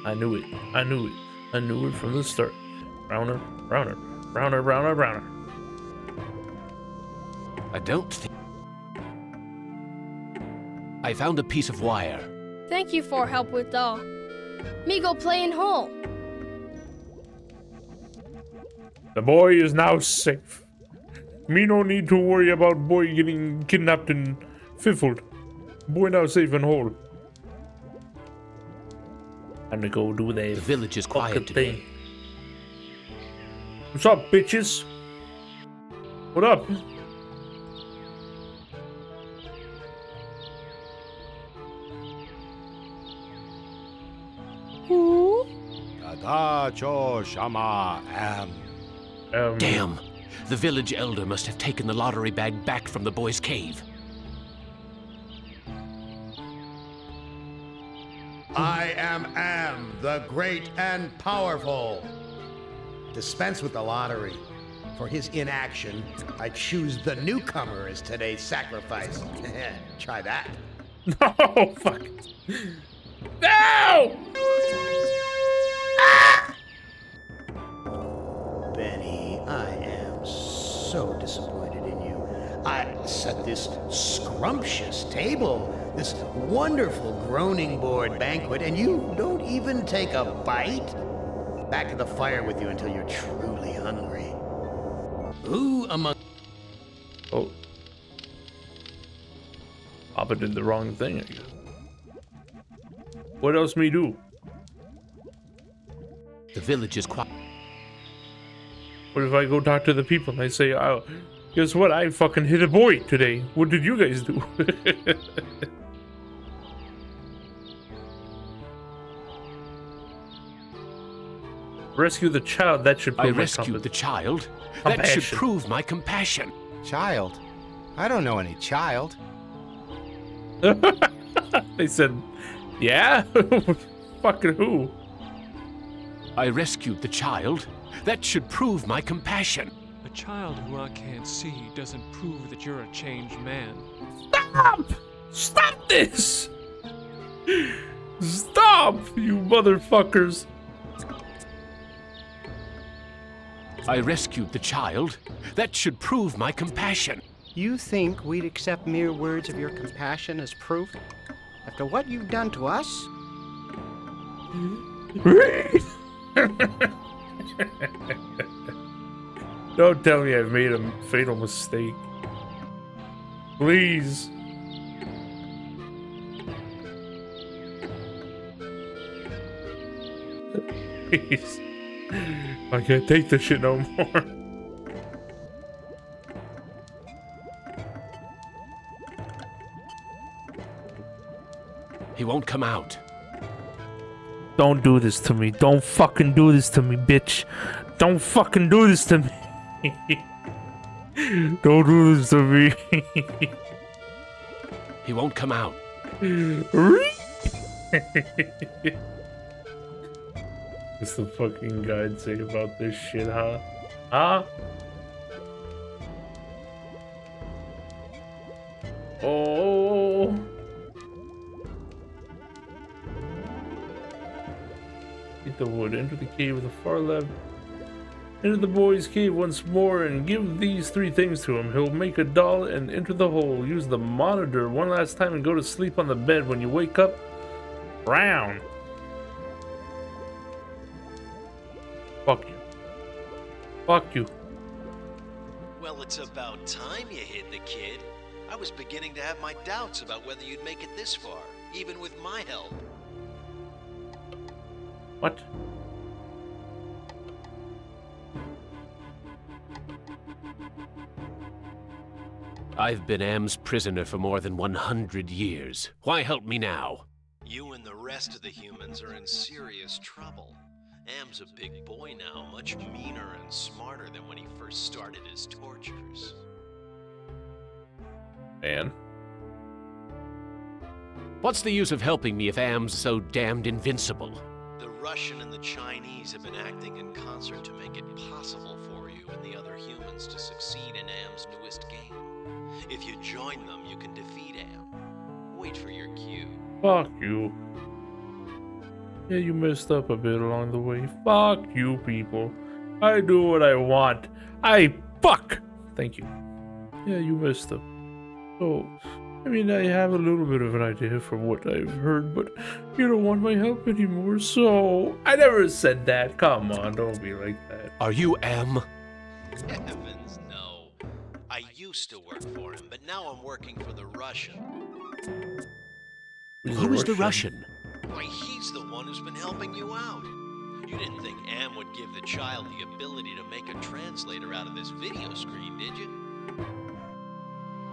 I knew it. I knew it. I knew it from the start. Browner, browner, browner, browner, browner. I don't think. I found a piece of wire. Thank you for help with doll. Me go play in hole. The boy is now safe. Me no need to worry about boy getting kidnapped and fiffled. Boy now safe and whole. Time to go do the The village is quiet today. thing. What's up, bitches? What up? Who? Tadacho Shama Am. Um, Damn! The village elder must have taken the lottery bag back from the boy's cave. I am Am, the great and powerful. Dispense with the lottery. For his inaction, I choose the newcomer as today's sacrifice. Try that. No, fuck. No! So disappointed in you. I set this scrumptious table, this wonderful groaning board banquet, and you don't even take a bite? Back to the fire with you until you're truly hungry. Who among Oh. Papa did the wrong thing. What else me do? The village is quiet. What if I go talk to the people and I say, oh, guess what? I fucking hit a boy today. What did you guys do? Rescue the child. That should I prove my rescued the child. That should prove my compassion. Child? I don't know any child. they said, yeah? Fucking who? I rescued the child. That should prove my compassion. A child who I can't see doesn't prove that you're a changed man. Stop! Stop this! Stop, you motherfuckers! I rescued the child. That should prove my compassion. You think we'd accept mere words of your compassion as proof? After what you've done to us? Don't tell me I've made a fatal mistake. Please. Please. I can't take this shit no more. He won't come out. Don't do this to me. Don't fucking do this to me, bitch. Don't fucking do this to me. Don't do this to me. he won't come out. What's the fucking guide say about this shit, huh? Huh? Oh. Eat the wood. Enter the cave of the far left. Enter the boy's cave once more and give these three things to him. He'll make a doll and enter the hole. Use the monitor one last time and go to sleep on the bed. When you wake up, brown. Fuck you. Fuck you. Well, it's about time you hid the kid. I was beginning to have my doubts about whether you'd make it this far, even with my help. What? I've been Am's prisoner for more than 100 years. Why help me now? You and the rest of the humans are in serious trouble. Am's a big boy now, much meaner and smarter than when he first started his tortures. Man. What's the use of helping me if Am's so damned invincible? Russian and the Chinese have been acting in concert to make it possible for you and the other humans to succeed in Am's newest game. If you join them, you can defeat Am. Wait for your cue. Fuck you. Yeah, you messed up a bit along the way. Fuck you, people. I do what I want. I fuck. Thank you. Yeah, you messed up. So, I mean, I have a little bit of an idea from what I've heard, but you don't want my help anymore, so I never said that. Come on, don't be like that. Are you Am? Heavens, no. I used to work for him, but now I'm working for the Russian. Who is the Russian? Why, he's the one who's been helping you out. You didn't think Am would give the child the ability to make a translator out of this video screen, did you?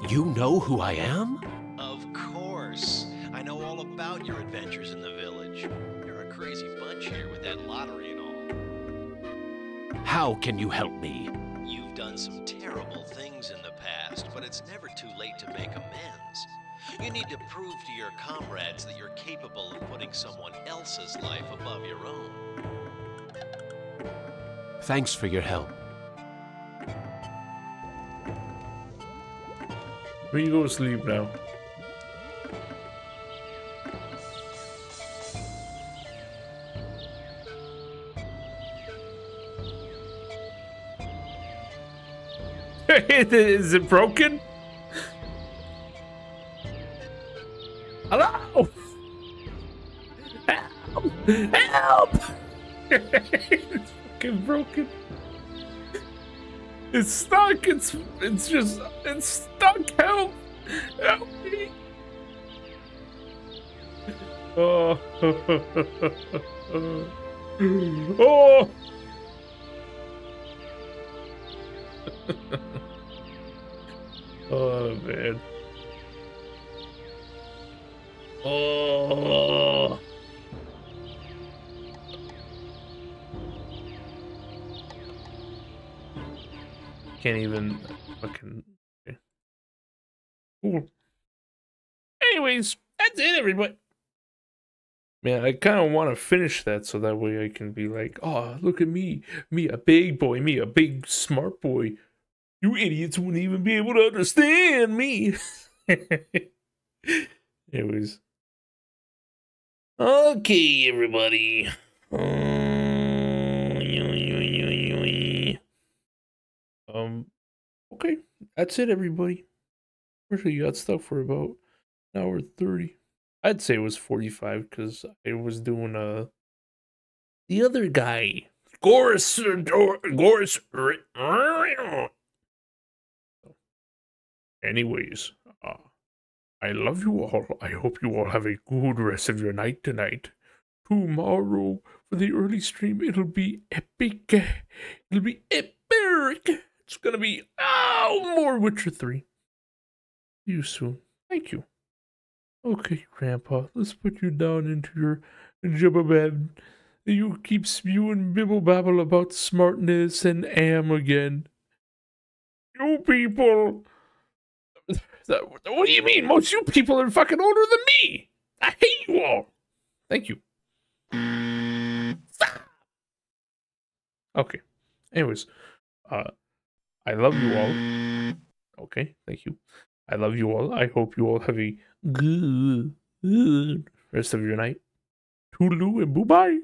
You know who I am? Of course. I know all about your adventures in the village. You're a crazy bunch here with that lottery and all. How can you help me? You've done some terrible things in the past, but it's never too late to make amends. You need to prove to your comrades that you're capable of putting someone else's life above your own. Thanks for your help. We go to sleep now. Is it broken? Hello? Help! Help! it's fucking broken. It's stuck. It's it's just it's stuck. Help! Help me! Oh! oh! oh man. Oh. Can't even fucking Cool. Anyways, that's it, everybody. Man, I kind of want to finish that so that way I can be like, oh, look at me. Me, a big boy. Me, a big smart boy. You idiots wouldn't even be able to understand me. Anyways. Okay, everybody. Um, okay, that's it, everybody. We Actually, got stuck for about an hour 30. I'd say it was 45 because I was doing uh the other guy. Goris Goris Anyways, uh, I love you all. I hope you all have a good rest of your night tonight. Tomorrow for the early stream, it'll be epic. It'll be epic. It's gonna be oh more Witcher 3. See you soon. Thank you. Okay, Grandpa, let's put you down into your jibbabab. You keep spewing bibble babble about smartness and am again. You people. What do you mean? Most you people are fucking older than me. I hate you all. Thank you. Okay. Anyways, uh, I love you all. Okay, thank you. I love you all. I hope you all have a good, good rest of your night. Toodaloo and boo bye.